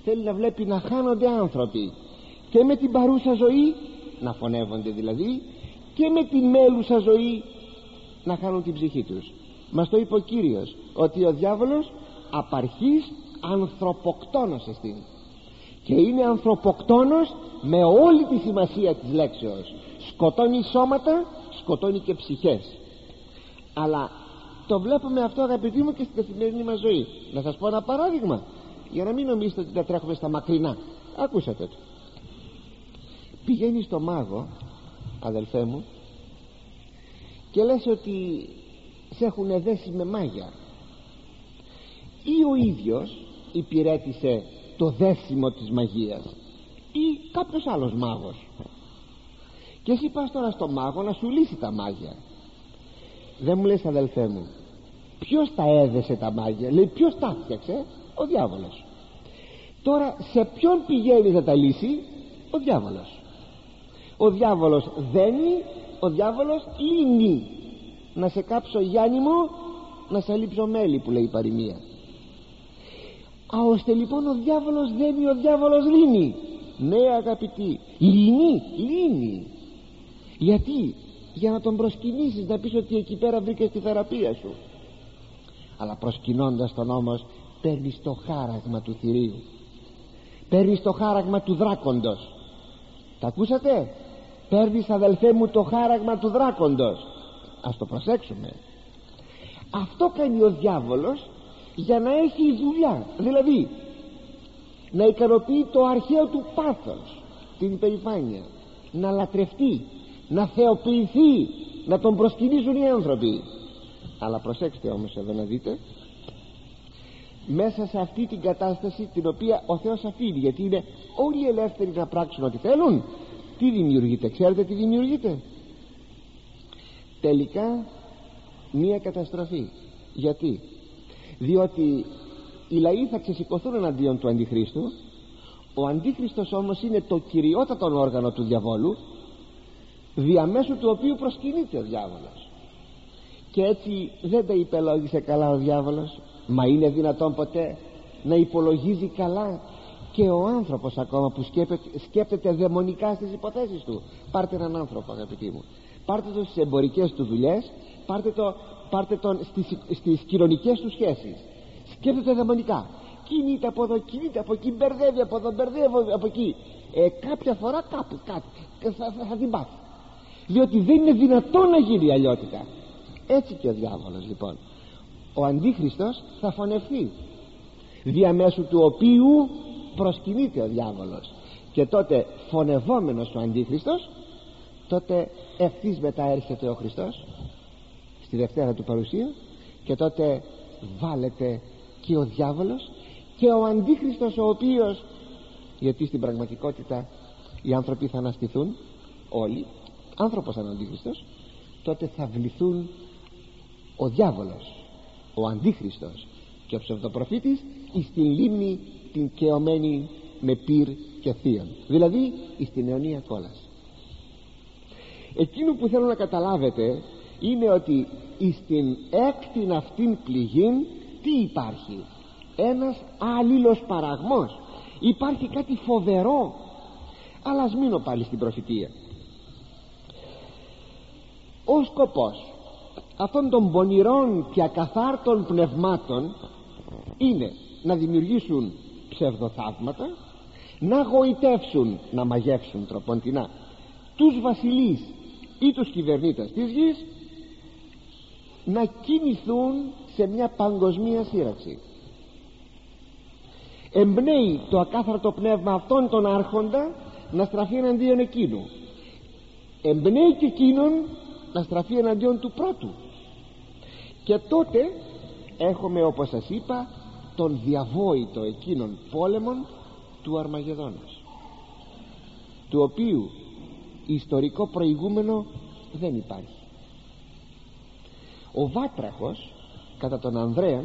[SPEAKER 1] θέλει να βλέπει να χάνονται άνθρωποι. Και με την παρούσα ζωή να φωνεύονται δηλαδή και με την μέλουσα ζωή να χάνουν την ψυχή τους. Μας το είπε ο Κύριος ότι ο διάβολος απαρχής ανθρωποκτόνος εστίν. Και είναι ανθρωποκτόνος με όλη τη σημασία της λέξεως. Σκοτώνει σώματα σκοτώνει και ψυχές. Αλλά το βλέπουμε αυτό αγαπητοί μου και στην καθημερινή μας ζωή. Να σας πω ένα παράδειγμα για να μην νομίζετε ότι τα τρέχουμε στα μακρινά. Ακούσατε το. Πηγαίνει στο μάγο αδελφέ μου και λες ότι σε έχουν δέσει με μάγια. Ή ο ίδιος υπηρέτησε το δέσιμο της μαγείας ή κάποιος άλλος μάγος και εσύ πας τώρα στο μάγο να σου λύσει τα μάγια. Δεν μου λες αδελφέ μου ποιος τα έδεσε τα μάγια λέει ποιος τα φτιάξε ο διάβολος. Τώρα σε ποιον πηγαίνει να τα λύσει; Ο διάβολος. Ο διάβολος δένει ο διάβολος λύνει. Να σε κάψω Γιάννη μου να σε λείψω μέλι που λέει η παροιμία. Α, ώστε λοιπόν ο διάβολος δένει ο διάβολος λύνει. Ναι αγαπητοί λύνει, λύνει γιατί; Για να τον προσκυνήσεις να πεις ότι εκεί πέρα βρήκες τη θεραπεία σου. Αλλά προσκυνώντας τον όμως παίρνεις το χάραγμα του θηρίου. Παίρνεις το χάραγμα του δράκοντος. Τα ακούσατε; Παίρνεις αδελφέ μου το χάραγμα του δράκοντος. Ας το προσέξουμε. Αυτό κάνει ο διάβολος για να έχει δουλειά. Δηλαδή να ικανοποιεί το αρχαίο του πάθος την υπερηφάνεια να λατρευτεί να θεοποιηθεί να τον προσκυνήσουν οι άνθρωποι. Αλλά προσέξτε όμως εδώ να δείτε μέσα σε αυτή την κατάσταση την οποία ο Θεός αφήνει γιατί είναι όλοι ελεύθεροι να πράξουν ό,τι θέλουν τι δημιουργείται ξέρετε τι δημιουργείται; Τελικά μία καταστροφή. Γιατί; Διότι οι λαοί θα ξεσηκωθούν εναντίον του Αντιχρίστου ο Αντίχριστος όμως είναι το κυριότατο όργανο του διαβόλου διαμέσου του οποίου προσκυνείται ο διάβολος. Και έτσι δεν τα υπελόγισε καλά ο διάβολος μα είναι δυνατόν ποτέ να υπολογίζει καλά και ο άνθρωπος ακόμα που σκέπτεται, σκέπτεται δαιμονικά στις υποθέσεις του. Πάρτε έναν άνθρωπο αγαπητοί μου. Πάρτε το στις εμπορικές του δουλειές πάρτε, το, πάρτε τον στις, στις κοινωνικές του σχέσεις. Σκέφτεται δαιμονικά. Κινείται από εδώ κινείται από εκεί μπερδεύει από εδώ μπερδεύει από εκεί. Ε, κάποια φορά κάπου κάτι θα, θα, θα την πάθει διότι δεν είναι δυνατόν να γίνει αλλιώτικα. Έτσι και ο διάβολος λοιπόν. Ο αντίχριστος θα φωνευτεί διαμέσου του οποίου προσκυνείται ο διάβολος. Και τότε φωνευόμενος ο αντίχριστος τότε ευθύς μετά έρχεται ο Χριστός στη Δευτέρα του παρουσία και τότε βάλετε και ο διάβολος και ο αντίχριστος ο οποίος γιατί στην πραγματικότητα οι άνθρωποι θα αναστηθούν όλοι άνθρωπος αν αντίχριστος τότε θα βληθούν ο διάβολος ο αντίχριστος. Και ο ψευδοπροφήτης εις την λίμνη την κεωμένη με πυρ και θείον. Δηλαδή εις την αιωνία κόλαση εκείνο που θέλω να καταλάβετε είναι ότι στην έκτην αυτήν πληγήν τι υπάρχει; Ένας άλληλος παραγμός. Υπάρχει κάτι φοβερό. Αλλά ας μείνω πάλι στην προφητεία ο σκοπός αυτών των πονηρών και ακαθάρτων πνευμάτων είναι να δημιουργήσουν ψευδοθαύματα να γοητεύσουν να μαγεύσουν τροποντινά τους βασιλείς ή τους κυβερνήτες της γης να κινηθούν σε μια παγκοσμία σύραξη. Εμπνέει το ακάθαρτο πνεύμα αυτών των άρχοντα να στραφεί εναντίον εκείνου. Εμπνέει και εκείνον να στραφεί εναντίον του πρώτου. Και τότε έχουμε όπως σας είπα τον διαβόητο εκείνον πόλεμον του Αρμαγεδόνος του οποίου ιστορικό προηγούμενο δεν υπάρχει. Ο Βάτραχος κατά τον Ανδρέα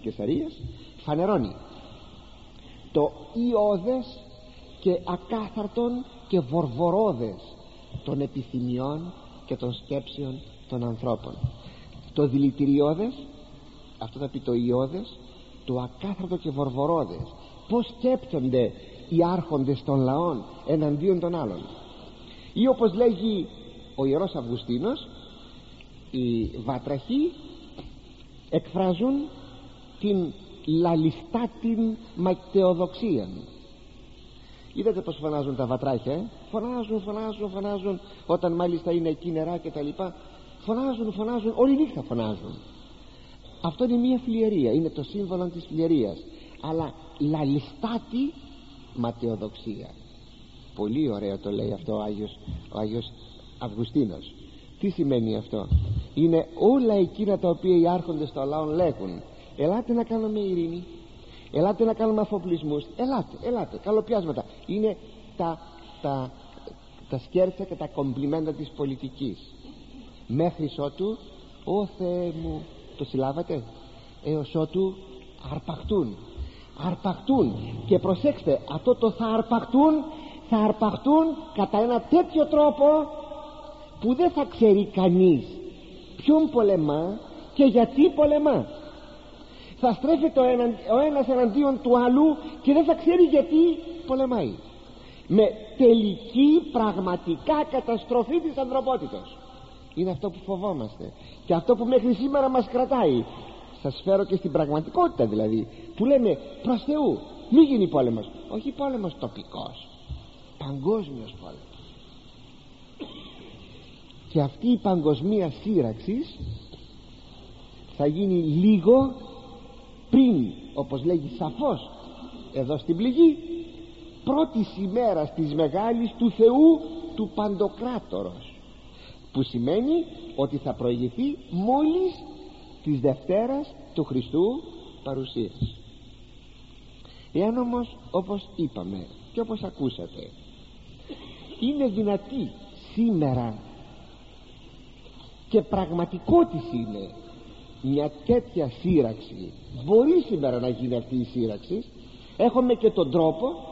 [SPEAKER 1] και Σαρίας φανερώνει το ιώδες και ακάθαρτον και βορβορόδες των επιθυμιών και των σκέψεων των ανθρώπων. Το δηλητηριώδες αυτό θα πει το ιώδες το ακάθαρτο και βορβορόδες πως σκέπτονται οι άρχοντες των λαών εναντίον των άλλων. Ή όπως λέγει ο Ιερός Αυγουστίνος οι βάτραχοι εκφράζουν την λαλιστάτην ματαιοδοξία είδατε πως φωνάζουν τα βατράχια ε; φωνάζουν, φωνάζουν, φωνάζουν. Όταν μάλιστα είναι εκεί νερά και τα λοιπά φωνάζουν, φωνάζουν, όλη νύχτα φωνάζουν. Αυτό είναι μια φλιαρία είναι το σύμβολο της φλιαρίας αλλά λαλιστάτη ματαιοδοξία πολύ ωραίο το λέει αυτό ο Άγιος, ο Άγιος τι σημαίνει αυτό; Είναι όλα εκείνα τα οποία οι άρχοντες των λαών λέγουν. Ελάτε να κάνουμε ειρήνη ελάτε να κάνουμε αφοπλισμούς. Ελάτε, ελάτε, καλοπιάσματα. Είναι τα, τα, τα σκέρτσα και τα κομπλιμέντα της πολιτικής. Μέχρι ότου «Ω Θεέ μου» το συλλάβατε; Έως ότου αρπαχτούν. Αρπαχτούν. Και προσέξτε αυτό το θα αρπαχτούν θα αρπαχτούν κατά ένα τέτοιο τρόπο που δεν θα ξέρει κανείς ποιον πολεμά και γιατί πολεμά θα στρέφεται ο, ένα, ο ένας εναντίον του άλλου και δεν θα ξέρει γιατί πολεμάει. Με τελική πραγματικά καταστροφή της ανθρωπότητος είναι αυτό που φοβόμαστε. Και αυτό που μέχρι σήμερα μας κρατάει. Σας φέρω και στην πραγματικότητα δηλαδή που λέμε προς Θεού μη γίνει πόλεμος όχι πόλεμος τοπικός. Παγκόσμιος πόλεμος. Και αυτή η παγκοσμία σύραξης θα γίνει λίγο πριν όπως λέγει σαφώς εδώ στην πληγή πρώτης ημέρας της μεγάλης του Θεού του Παντοκράτορος που σημαίνει ότι θα προηγηθεί μόλις της Δευτέρας του Χριστού παρουσίας. Εάν όμως όπως είπαμε και όπως ακούσατε είναι δυνατή σήμερα και πραγματικό της είναι μια τέτοια σύραξη. Μπορεί σήμερα να γίνει αυτή η σύραξη. Έχουμε και τον τρόπο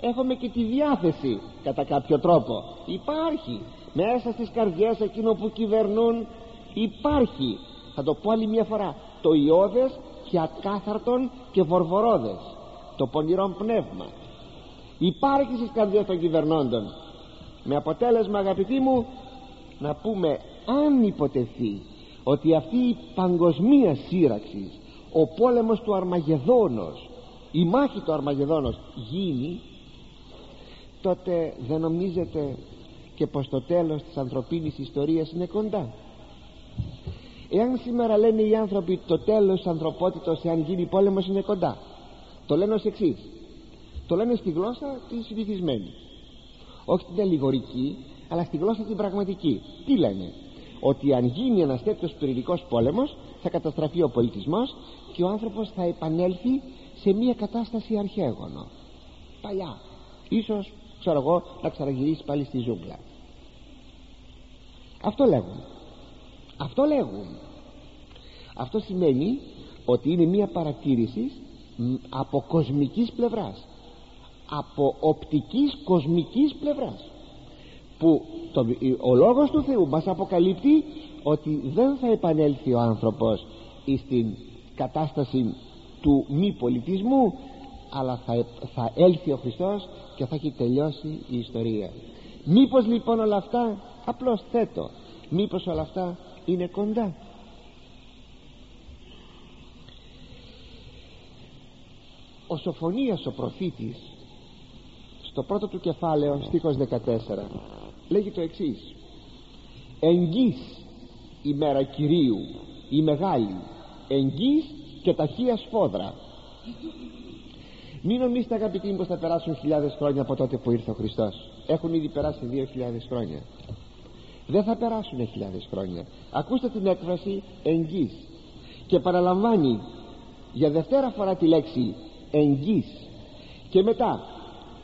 [SPEAKER 1] έχουμε και τη διάθεση κατά κάποιο τρόπο. Υπάρχει. Μέσα στις καρδιές εκείνο που κυβερνούν υπάρχει. Θα το πω άλλη μια φορά. Το ιώδες και ακάθαρτον και βορβορόδες. Το πονηρό πνεύμα. Υπάρχει στις καρδιές των κυβερνώντων. Με αποτέλεσμα αγαπητοί μου να πούμε αν υποτεθεί ότι αυτή η παγκοσμία σύραξης ο πόλεμος του Αρμαγεδόνος η μάχη του Αρμαγεδόνος γίνει τότε δεν νομίζετε και πως το τέλος της ανθρωπίνης ιστορίας είναι κοντά. Εάν σήμερα λένε οι άνθρωποι το τέλος της ανθρωπότητας εάν γίνει πόλεμος είναι κοντά το λένε ως εξής. το λένε στη γλώσσα της συνηθισμένη. Όχι την αλληγορική αλλά στη γλώσσα την πραγματική. Τι λένε; Ότι αν γίνει ένας τέτοιος πυρηνικός πόλεμος θα καταστραφεί ο πολιτισμός και ο άνθρωπος θα επανέλθει σε μια κατάσταση αρχαίγωνο. Παλιά. Ίσως ξέρω εγώ να ξαναγυρίσει πάλι στη ζούγκλα. Αυτό λέγουν. Αυτό λέγουν. Αυτό σημαίνει ότι είναι μια παρατήρηση από κοσμικής πλευράς. Από οπτικής κοσμικής πλευράς. Που το, ο λόγος του Θεού μας αποκαλύπτει ότι δεν θα επανέλθει ο άνθρωπος στην κατάσταση του μη πολιτισμού αλλά θα, θα έλθει ο Χριστός και θα έχει τελειώσει η ιστορία. Μήπως λοιπόν όλα αυτά απλώς θέτω μήπως όλα αυτά είναι κοντά; Ο Σοφονίας ο προφήτης στο πρώτο του κεφάλαιο στίχος 14 λέγει το εξής. Εγγύς η μέρα Κυρίου η μεγάλη. Εγγύς και ταχεία σφόδρα μην νομίζετε αγαπητοί μου πως θα περάσουν χιλιάδες χρόνια από τότε που ήρθε ο Χριστός. Έχουν ήδη περάσει δύο χιλιάδες χρόνια. Δεν θα περάσουν χιλιάδες χρόνια. Ακούστε την έκφραση εγγύς και παραλαμβάνει για δευτέρα φορά τη λέξη εγγύς και μετά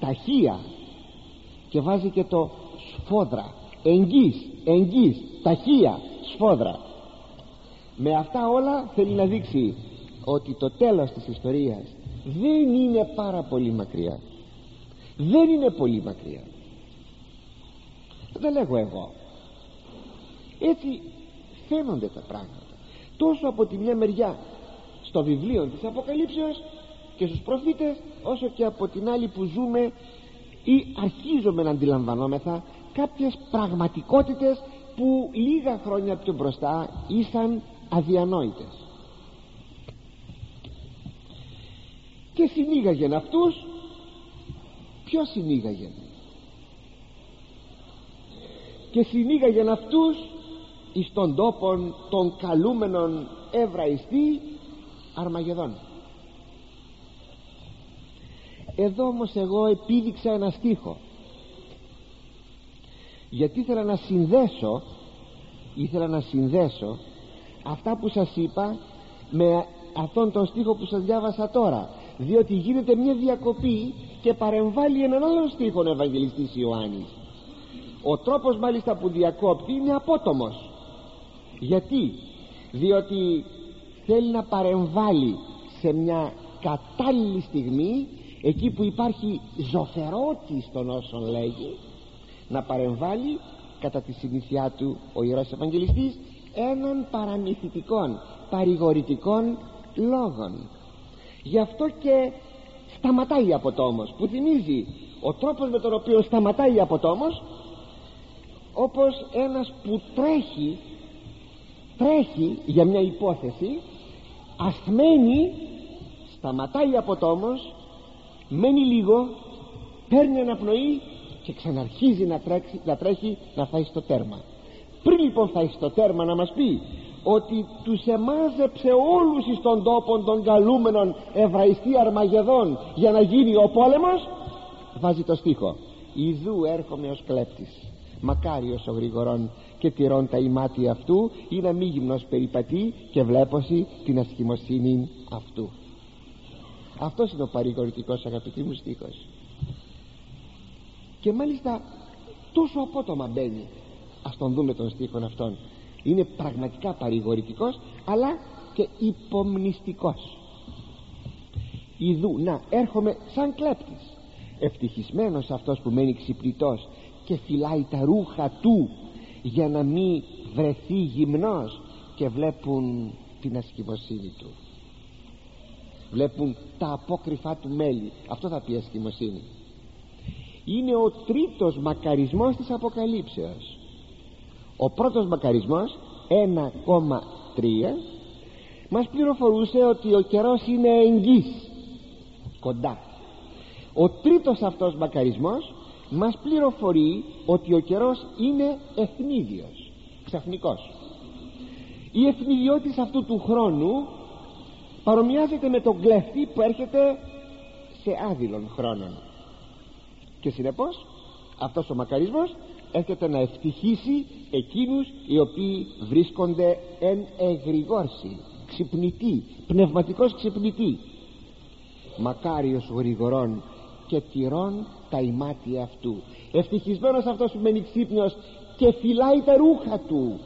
[SPEAKER 1] ταχεία και βάζει και το σφόδρα. Εγγύς, εγγύς, ταχεία, σφόδρα. Με αυτά όλα θέλει να δείξει ότι το τέλος της ιστορίας δεν είναι πάρα πολύ μακριά. Δεν είναι πολύ μακριά. Δεν λέγω εγώ. Έτσι φαίνονται τα πράγματα. Τόσο από τη μια μεριά στο βιβλίο της Αποκαλύψεως και στους προφήτες όσο και από την άλλη που ζούμε ή αρχίζουμε να αντιλαμβανόμεθα κάποιες πραγματικότητες που λίγα χρόνια πιο μπροστά ήσαν αδιανόητες. Και συνήγαγεν αυτούς ποιος συνήγαγεν; Και συνήγαγεν αυτούς εις των τόπων των καλούμενων Εβραϊστή Αρμαγεδόν. Εδώ όμως εγώ επίδειξα ένα στίχο γιατί ήθελα να συνδέσω ήθελα να συνδέσω αυτά που σας είπα με αυτόν τον στίχο που σας διάβασα τώρα. Διότι γίνεται μια διακοπή και παρεμβάλλει έναν άλλον στίχο ο Ευαγγελιστής Ιωάννης. Ο τρόπος μάλιστα που διακόπτει είναι απότομος. Γιατί; Διότι θέλει να παρεμβάλλει σε μια κατάλληλη στιγμή εκεί που υπάρχει ζωφερότης των όσων λέγει να παρεμβάλλει κατά τη συνήθειά του ο Ιερός Ευαγγελιστής έναν παραμυθιτικών παρηγορητικών λόγων. Γι' αυτό και σταματάει από τόμος που θυμίζει ο τρόπος με τον οποίο σταματάει από τόμος όπως ένας που τρέχει τρέχει για μια υπόθεση ασθμένει σταματάει από τόμος μένει λίγο παίρνει αναπνοή και ξαναρχίζει να, τρέξει, να τρέχει να φάει στο τέρμα. Πριν λοιπόν φάει στο τέρμα να μας πει ότι τους εμάζεψε όλους εις τον τόπο των καλούμενων Εβραϊστή Αρμαγεδόν για να γίνει ο πόλεμος. Βάζει το στίχο. Ιδού έρχομαι ως κλέπτης μακάριος ο γρηγορών και τηρών τα ημάτια αυτού ή να μη γυμνός περιπατεί και βλέπωση την ασχημοσύνη αυτού αυτός είναι ο παρηγορητικός αγαπητοί μου στίχος και μάλιστα τόσο απότομα μπαίνει. Ας τον δούμε τον στίχο αυτόν. Είναι πραγματικά παρηγορητικός αλλά και υπομνηστικός. Ιδού να έρχομαι σαν κλέπτης. Ευτυχισμένος αυτός που μένει ξυπνητός και φυλάει τα ρούχα του για να μην βρεθεί γυμνός και βλέπουν την ασχημοσύνη του. Βλέπουν τα απόκριφά του μέλη. Αυτό θα πει ασχημοσύνη είναι ο τρίτος μακαρισμός της Αποκαλύψεως. Ο πρώτος μακαρισμός 1,3 μας πληροφορούσε ότι ο καιρός είναι εγγύς. Κοντά. Ο τρίτος αυτός μακαρισμός μας πληροφορεί ότι ο καιρός είναι ευνίδιος. Ξαφνικός. Η ευνηδιότης αυτού του χρόνου παρομοιάζεται με τον κλέφτη που έρχεται σε άδειλον χρόνων και συνεπώς αυτός ο μακαρισμός έρχεται να ευτυχήσει εκείνους οι οποίοι βρίσκονται εν εγρηγόρση ξυπνητή, πνευματικός ξυπνητή μακάριος γρηγορών και τυρών τα ημάτια αυτού. Ευτυχισμένος αυτός που μένει ξύπνιος και φυλάει τα ρούχα του.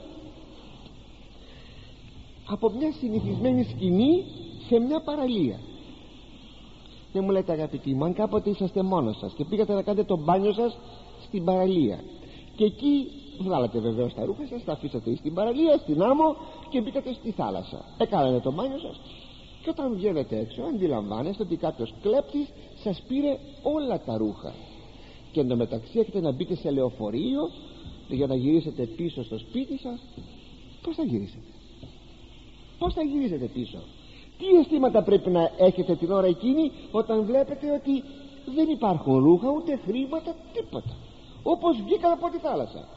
[SPEAKER 1] Από μια συνηθισμένη σκηνή σε μια παραλία και μου λέτε αγαπητοί μου αν κάποτε είσαστε μόνος σας και πήγατε να κάνετε το μπάνιο σας στην παραλία και εκεί βγάλατε βεβαίως τα ρούχα σας τα αφήσατε στην παραλία, στην άμμο και μπήκατε στη θάλασσα. Έκανατε το μπάνιο σας. Και όταν βγαίνετε έξω αντιλαμβάνεστε ότι κάποιος κλέπτης σας πήρε όλα τα ρούχα. Και εντωμεταξύ έχετε να μπείτε σε λεωφορείο για να γυρίσετε πίσω στο σπίτι σας. Πως θα γυρίσετε; Πως θα γυρίσετε πίσω; Τι αισθήματα πρέπει να έχετε την ώρα εκείνη όταν βλέπετε ότι δεν υπάρχουν ρούχα ούτε χρήματα τίποτα. Όπως βγήκαν από τη θάλασσα.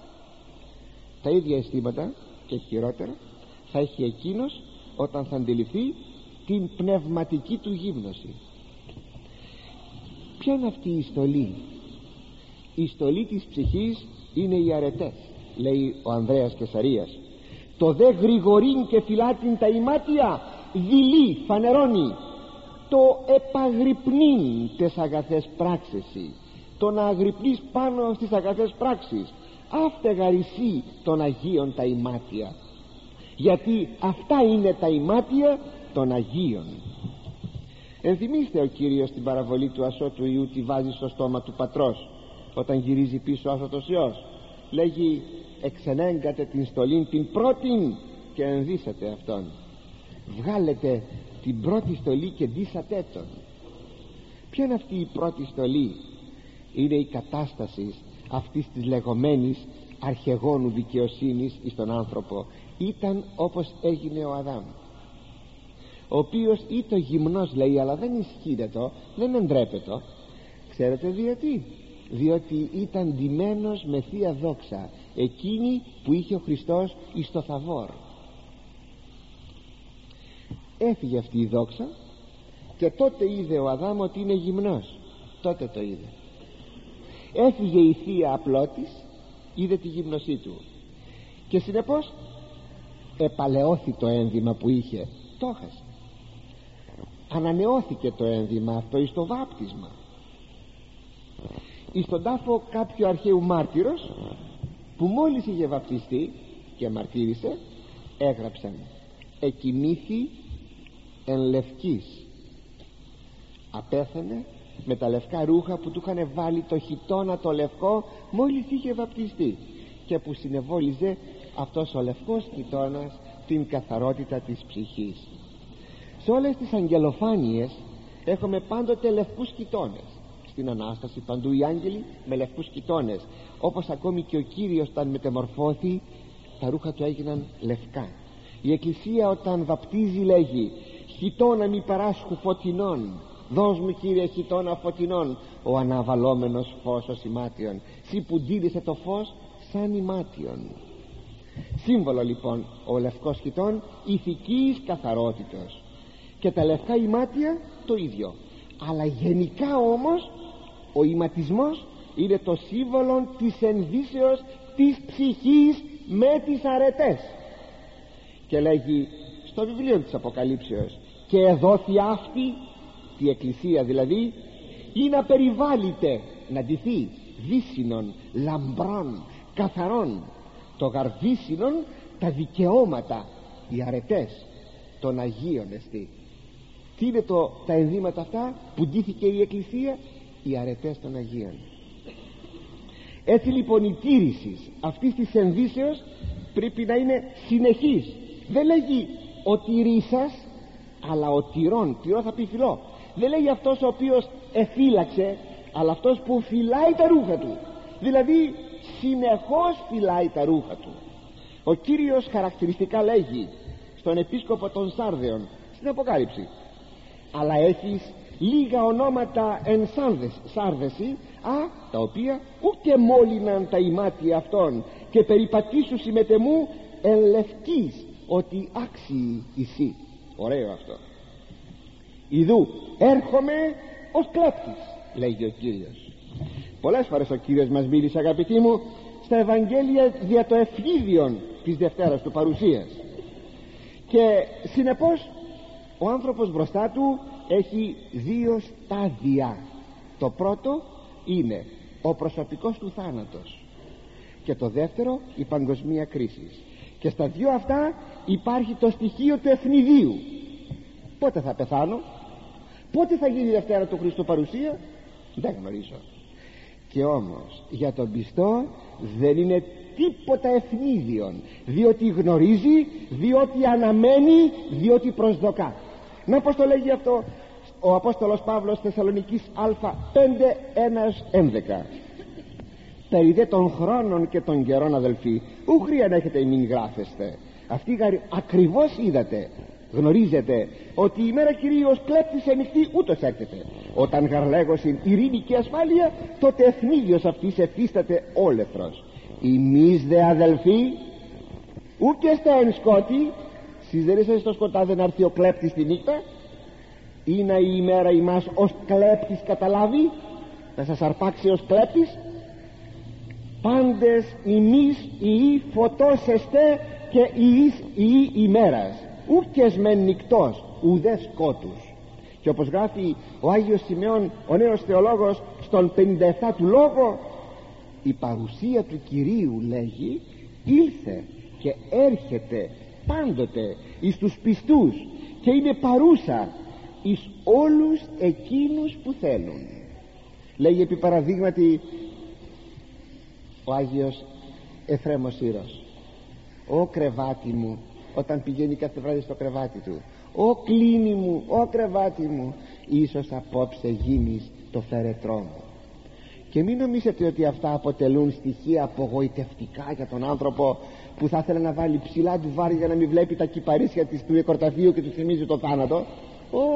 [SPEAKER 1] Τα ίδια αισθήματα και χειρότερα θα έχει εκείνος όταν θα αντιληφθεί την πνευματική του γύμνωση. Ποια είναι αυτή η στολή; Η στολή της ψυχής είναι οι αρετές λέει ο Ανδρέας Κεσαρίας. Το δε γρηγορήν και φυλάτην τα ημάτια δειλεί, φανερώνει το επαγρυπνήν τες αγαθές πράξεις. Το να αγρυπνείς πάνω στις αγαθές πράξεις. Αυτεγαρισί των Αγίων τα ημάτια. Γιατί αυτά είναι τα ημάτια των Αγίων. Ενθυμίστε ο Κύριος την παραβολή του ασώτου Ιού τη βάζει στο στόμα του πατρός όταν γυρίζει πίσω ο άσωτος Υιός. Λέγει εξενέγκατε την στολή την πρώτη και ενδύσατε αυτόν βγάλετε την πρώτη στολή και ντύσατε τον. Ποια είναι αυτή η πρώτη στολή; Είναι η κατάσταση αυτής της λεγόμενης αρχαιγόνου δικαιοσύνης εις τον άνθρωπο. Ήταν όπως έγινε ο Αδάμ ο οποίος το γυμνός λέει αλλά δεν ισχύεται το δεν εντρέπεται ξέρετε γιατί διότι ήταν ντυμένος με θεία δόξα εκείνη που είχε ο Χριστός εις το Θαβόρ έφυγε αυτή η δόξα και τότε είδε ο Αδάμ ότι είναι γυμνός. Τότε το είδε. Έφυγε η θεία απλότης είδε τη γυμνωσή του. Και συνεπώς επαλαιώθη το ένδυμα που είχε. Το έχασε. Ανανεώθηκε το ένδυμα αυτό εις το βάπτισμα. Εις τον τάφο κάποιο αρχαίου μάρτυρος που μόλις είχε βαπτιστεί και μαρτύρησε έγραψαν εκοιμήθη εν λευκής. Απέθανε με τα λευκά ρούχα που του είχαν βάλει το χιτόνα το λευκό μόλις είχε βαπτιστεί και που συνεβόλιζε αυτός ο λευκός χιτώνας την καθαρότητα της ψυχής. Σε όλες τις αγγελοφάνειες έχουμε πάντοτε λευκούς χιτώνες. Στην Ανάσταση παντού οι άγγελοι με λευκούς χιτώνες. Όπως ακόμη και ο Κύριος όταν μετεμορφώθη τα ρούχα του έγιναν λευκά. Η Εκκλησία όταν βαπτίζει λέγει χιτώνα μη παράσχου φωτεινών. Δώσ' μου Κύριε χιτώνα φωτεινών. Ο αναβαλόμενος φως ως ημάτιον σύ που ντύρισε το φως σαν ημάτιον. Σύμβολο λοιπόν ο λευκός χιτών ηθικής καθαρότητος. Και τα λευκά ημάτια το ίδιο. Αλλά γενικά όμως ο ηματισμός είναι το σύμβολο της ενδύσεως της ψυχής με τις αρετές. Και λέγει στο βιβλίο της Αποκαλύψεως και εδόθη αυτή τη εκκλησία δηλαδή ή να περιβάλλεται να ντυθεί δύσινων, λαμπρών, καθαρών. Το γαρδίσινον τα δικαιώματα οι αρετές των Αγίων εστί. Τι είναι το, τα ενδύματα αυτά που ντύθηκε η Εκκλησία; Οι αρετές των Αγίων. Έτσι λοιπόν η τήρηση αυτής της ενδύσεως πρέπει να είναι συνεχής. Δεν λέγει ο τηρήσας αλλά ο τυρών τυρό θα πει φιλό. Δεν λέγει αυτός ο οποίος εφύλαξε αλλά αυτός που φυλάει τα ρούχα του. Δηλαδή συνεχώς φυλάει τα ρούχα του. Ο Κύριος χαρακτηριστικά λέγει στον επίσκοπο των Σάρδεων στην Αποκάλυψη αλλά έχεις λίγα ονόματα εν σάρδεση α, τα οποία ούτε μόλυναν τα ημάτια αυτών και περιπατήσου συμμετεμού εν λευκής ότι άξιοι εσύ ωραίο αυτό. Ιδού έρχομαι ως κλέπτης λέγει ο Κύριος. Πολλές φορές ο Κύριος μας μίλησε αγαπητοί μου στα Ευαγγέλια δια το ευνίδιον της Δευτέρας του παρουσίας. Και συνεπώς ο άνθρωπος μπροστά του έχει δύο στάδια. Το πρώτο είναι ο προσωπικός του θάνατος και το δεύτερο η παγκοσμία κρίση και στα δύο αυτά υπάρχει το στοιχείο του ευνηδίου. Πότε θα πεθάνω πότε θα γίνει η Δευτέρα του Χριστού παρουσία δεν γνωρίζω. Και όμως για τον πιστό δεν είναι τίποτα ευνίδιον διότι γνωρίζει διότι αναμένει διότι προσδοκά. Να πως το λέγει αυτό ο Απόστολος Παύλος Θεσσαλονικής Α 5 1 11 περί δε των χρόνων και των καιρών αδελφοί ούχρια να έχετε μην γράφεστε. Αυτοί ακριβώς είδατε γνωρίζετε ότι η μέρα κυρίως κλέπτης ανοιχτή ούτως έρχεται. Όταν γαρλέγωσιν ειρήνη και ασφάλεια τότε εθνίδιος αυτής εφίσταται όλεθρος. Εμείς δε αδελφοί ούτε στα εν σκότη σεις δεν είσαστε στο σκοτάδι να έρθει ο κλέπτης τη νύχτα; Είναι η ημέρα ημάς ως κλέπτης καταλάβει; Να σας αρπάξει ως κλέπτης; Πάντες ημείς οι φωτόσεστε και εις η ημέρας. Ούκες μεν νυκτός ουδές σκότους και όπως γράφει ο Άγιος Σημεών ο νέος θεολόγος στον 57 του λόγο η παρουσία του Κυρίου λέγει ήλθε και έρχεται πάντοτε εις τους πιστούς και είναι παρούσα εις όλους εκείνους που θέλουν λέγει επί παραδείγματι ο Άγιος Εφρέμος Ήρος «Ω κρεβάτι μου όταν πηγαίνει κάθε βράδυ στο κρεβάτι του «Ω κλίνη μου, ω κρεβάτι μου ίσως απόψε γίνεις το φερετρό μου» και μην νομίζετε ότι αυτά αποτελούν στοιχεία απογοητευτικά για τον άνθρωπο που θα ήθελε να βάλει ψηλά του βάρη για να μην βλέπει τα κυπαρίσια της του εκορταφείου και του θυμίζει το θάνατο.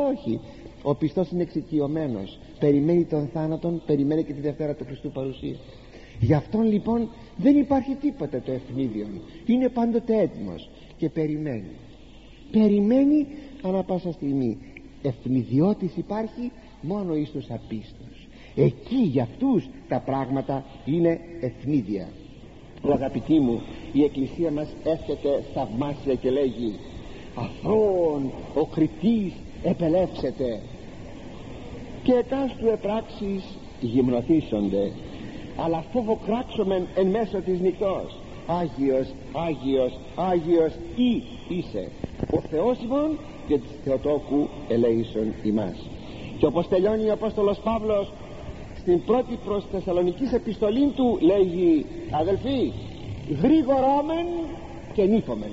[SPEAKER 1] Όχι. Ο πιστός είναι εξοικειωμένος. Περιμένει τον θάνατον περιμένει και τη Δευτέρα του Χριστού παρουσία γι' αυτόν λοιπόν δεν υπάρχει τίποτα το ευνίδιον. Είναι πάντοτε έτοιμος και περιμένει. Περιμένει ανά πάσα στιγμή. Ευνηδιώτης υπάρχει μόνο εις τους απίστους εκεί για αυτούς τα πράγματα είναι ευνίδια. Αγαπητοί μου η εκκλησία μας έρχεται θαυμάσια και λέγει αθώων ο κριτής επελεύσετε και εκάστου επράξεις γυμνοθήσονται αλλά φόβο κράξομεν εν μέσω της νυχτός. Άγιος, Άγιος, Άγιος ή είσαι. Ο Θεός ημών και της Θεοτόκου ελέησον ημάς. Και όπως τελειώνει ο Απόστολος Παύλος στην πρώτη προς Θεσσαλονικής επιστολή του λέγει αδελφοί γρήγορώμεν και νύφομεν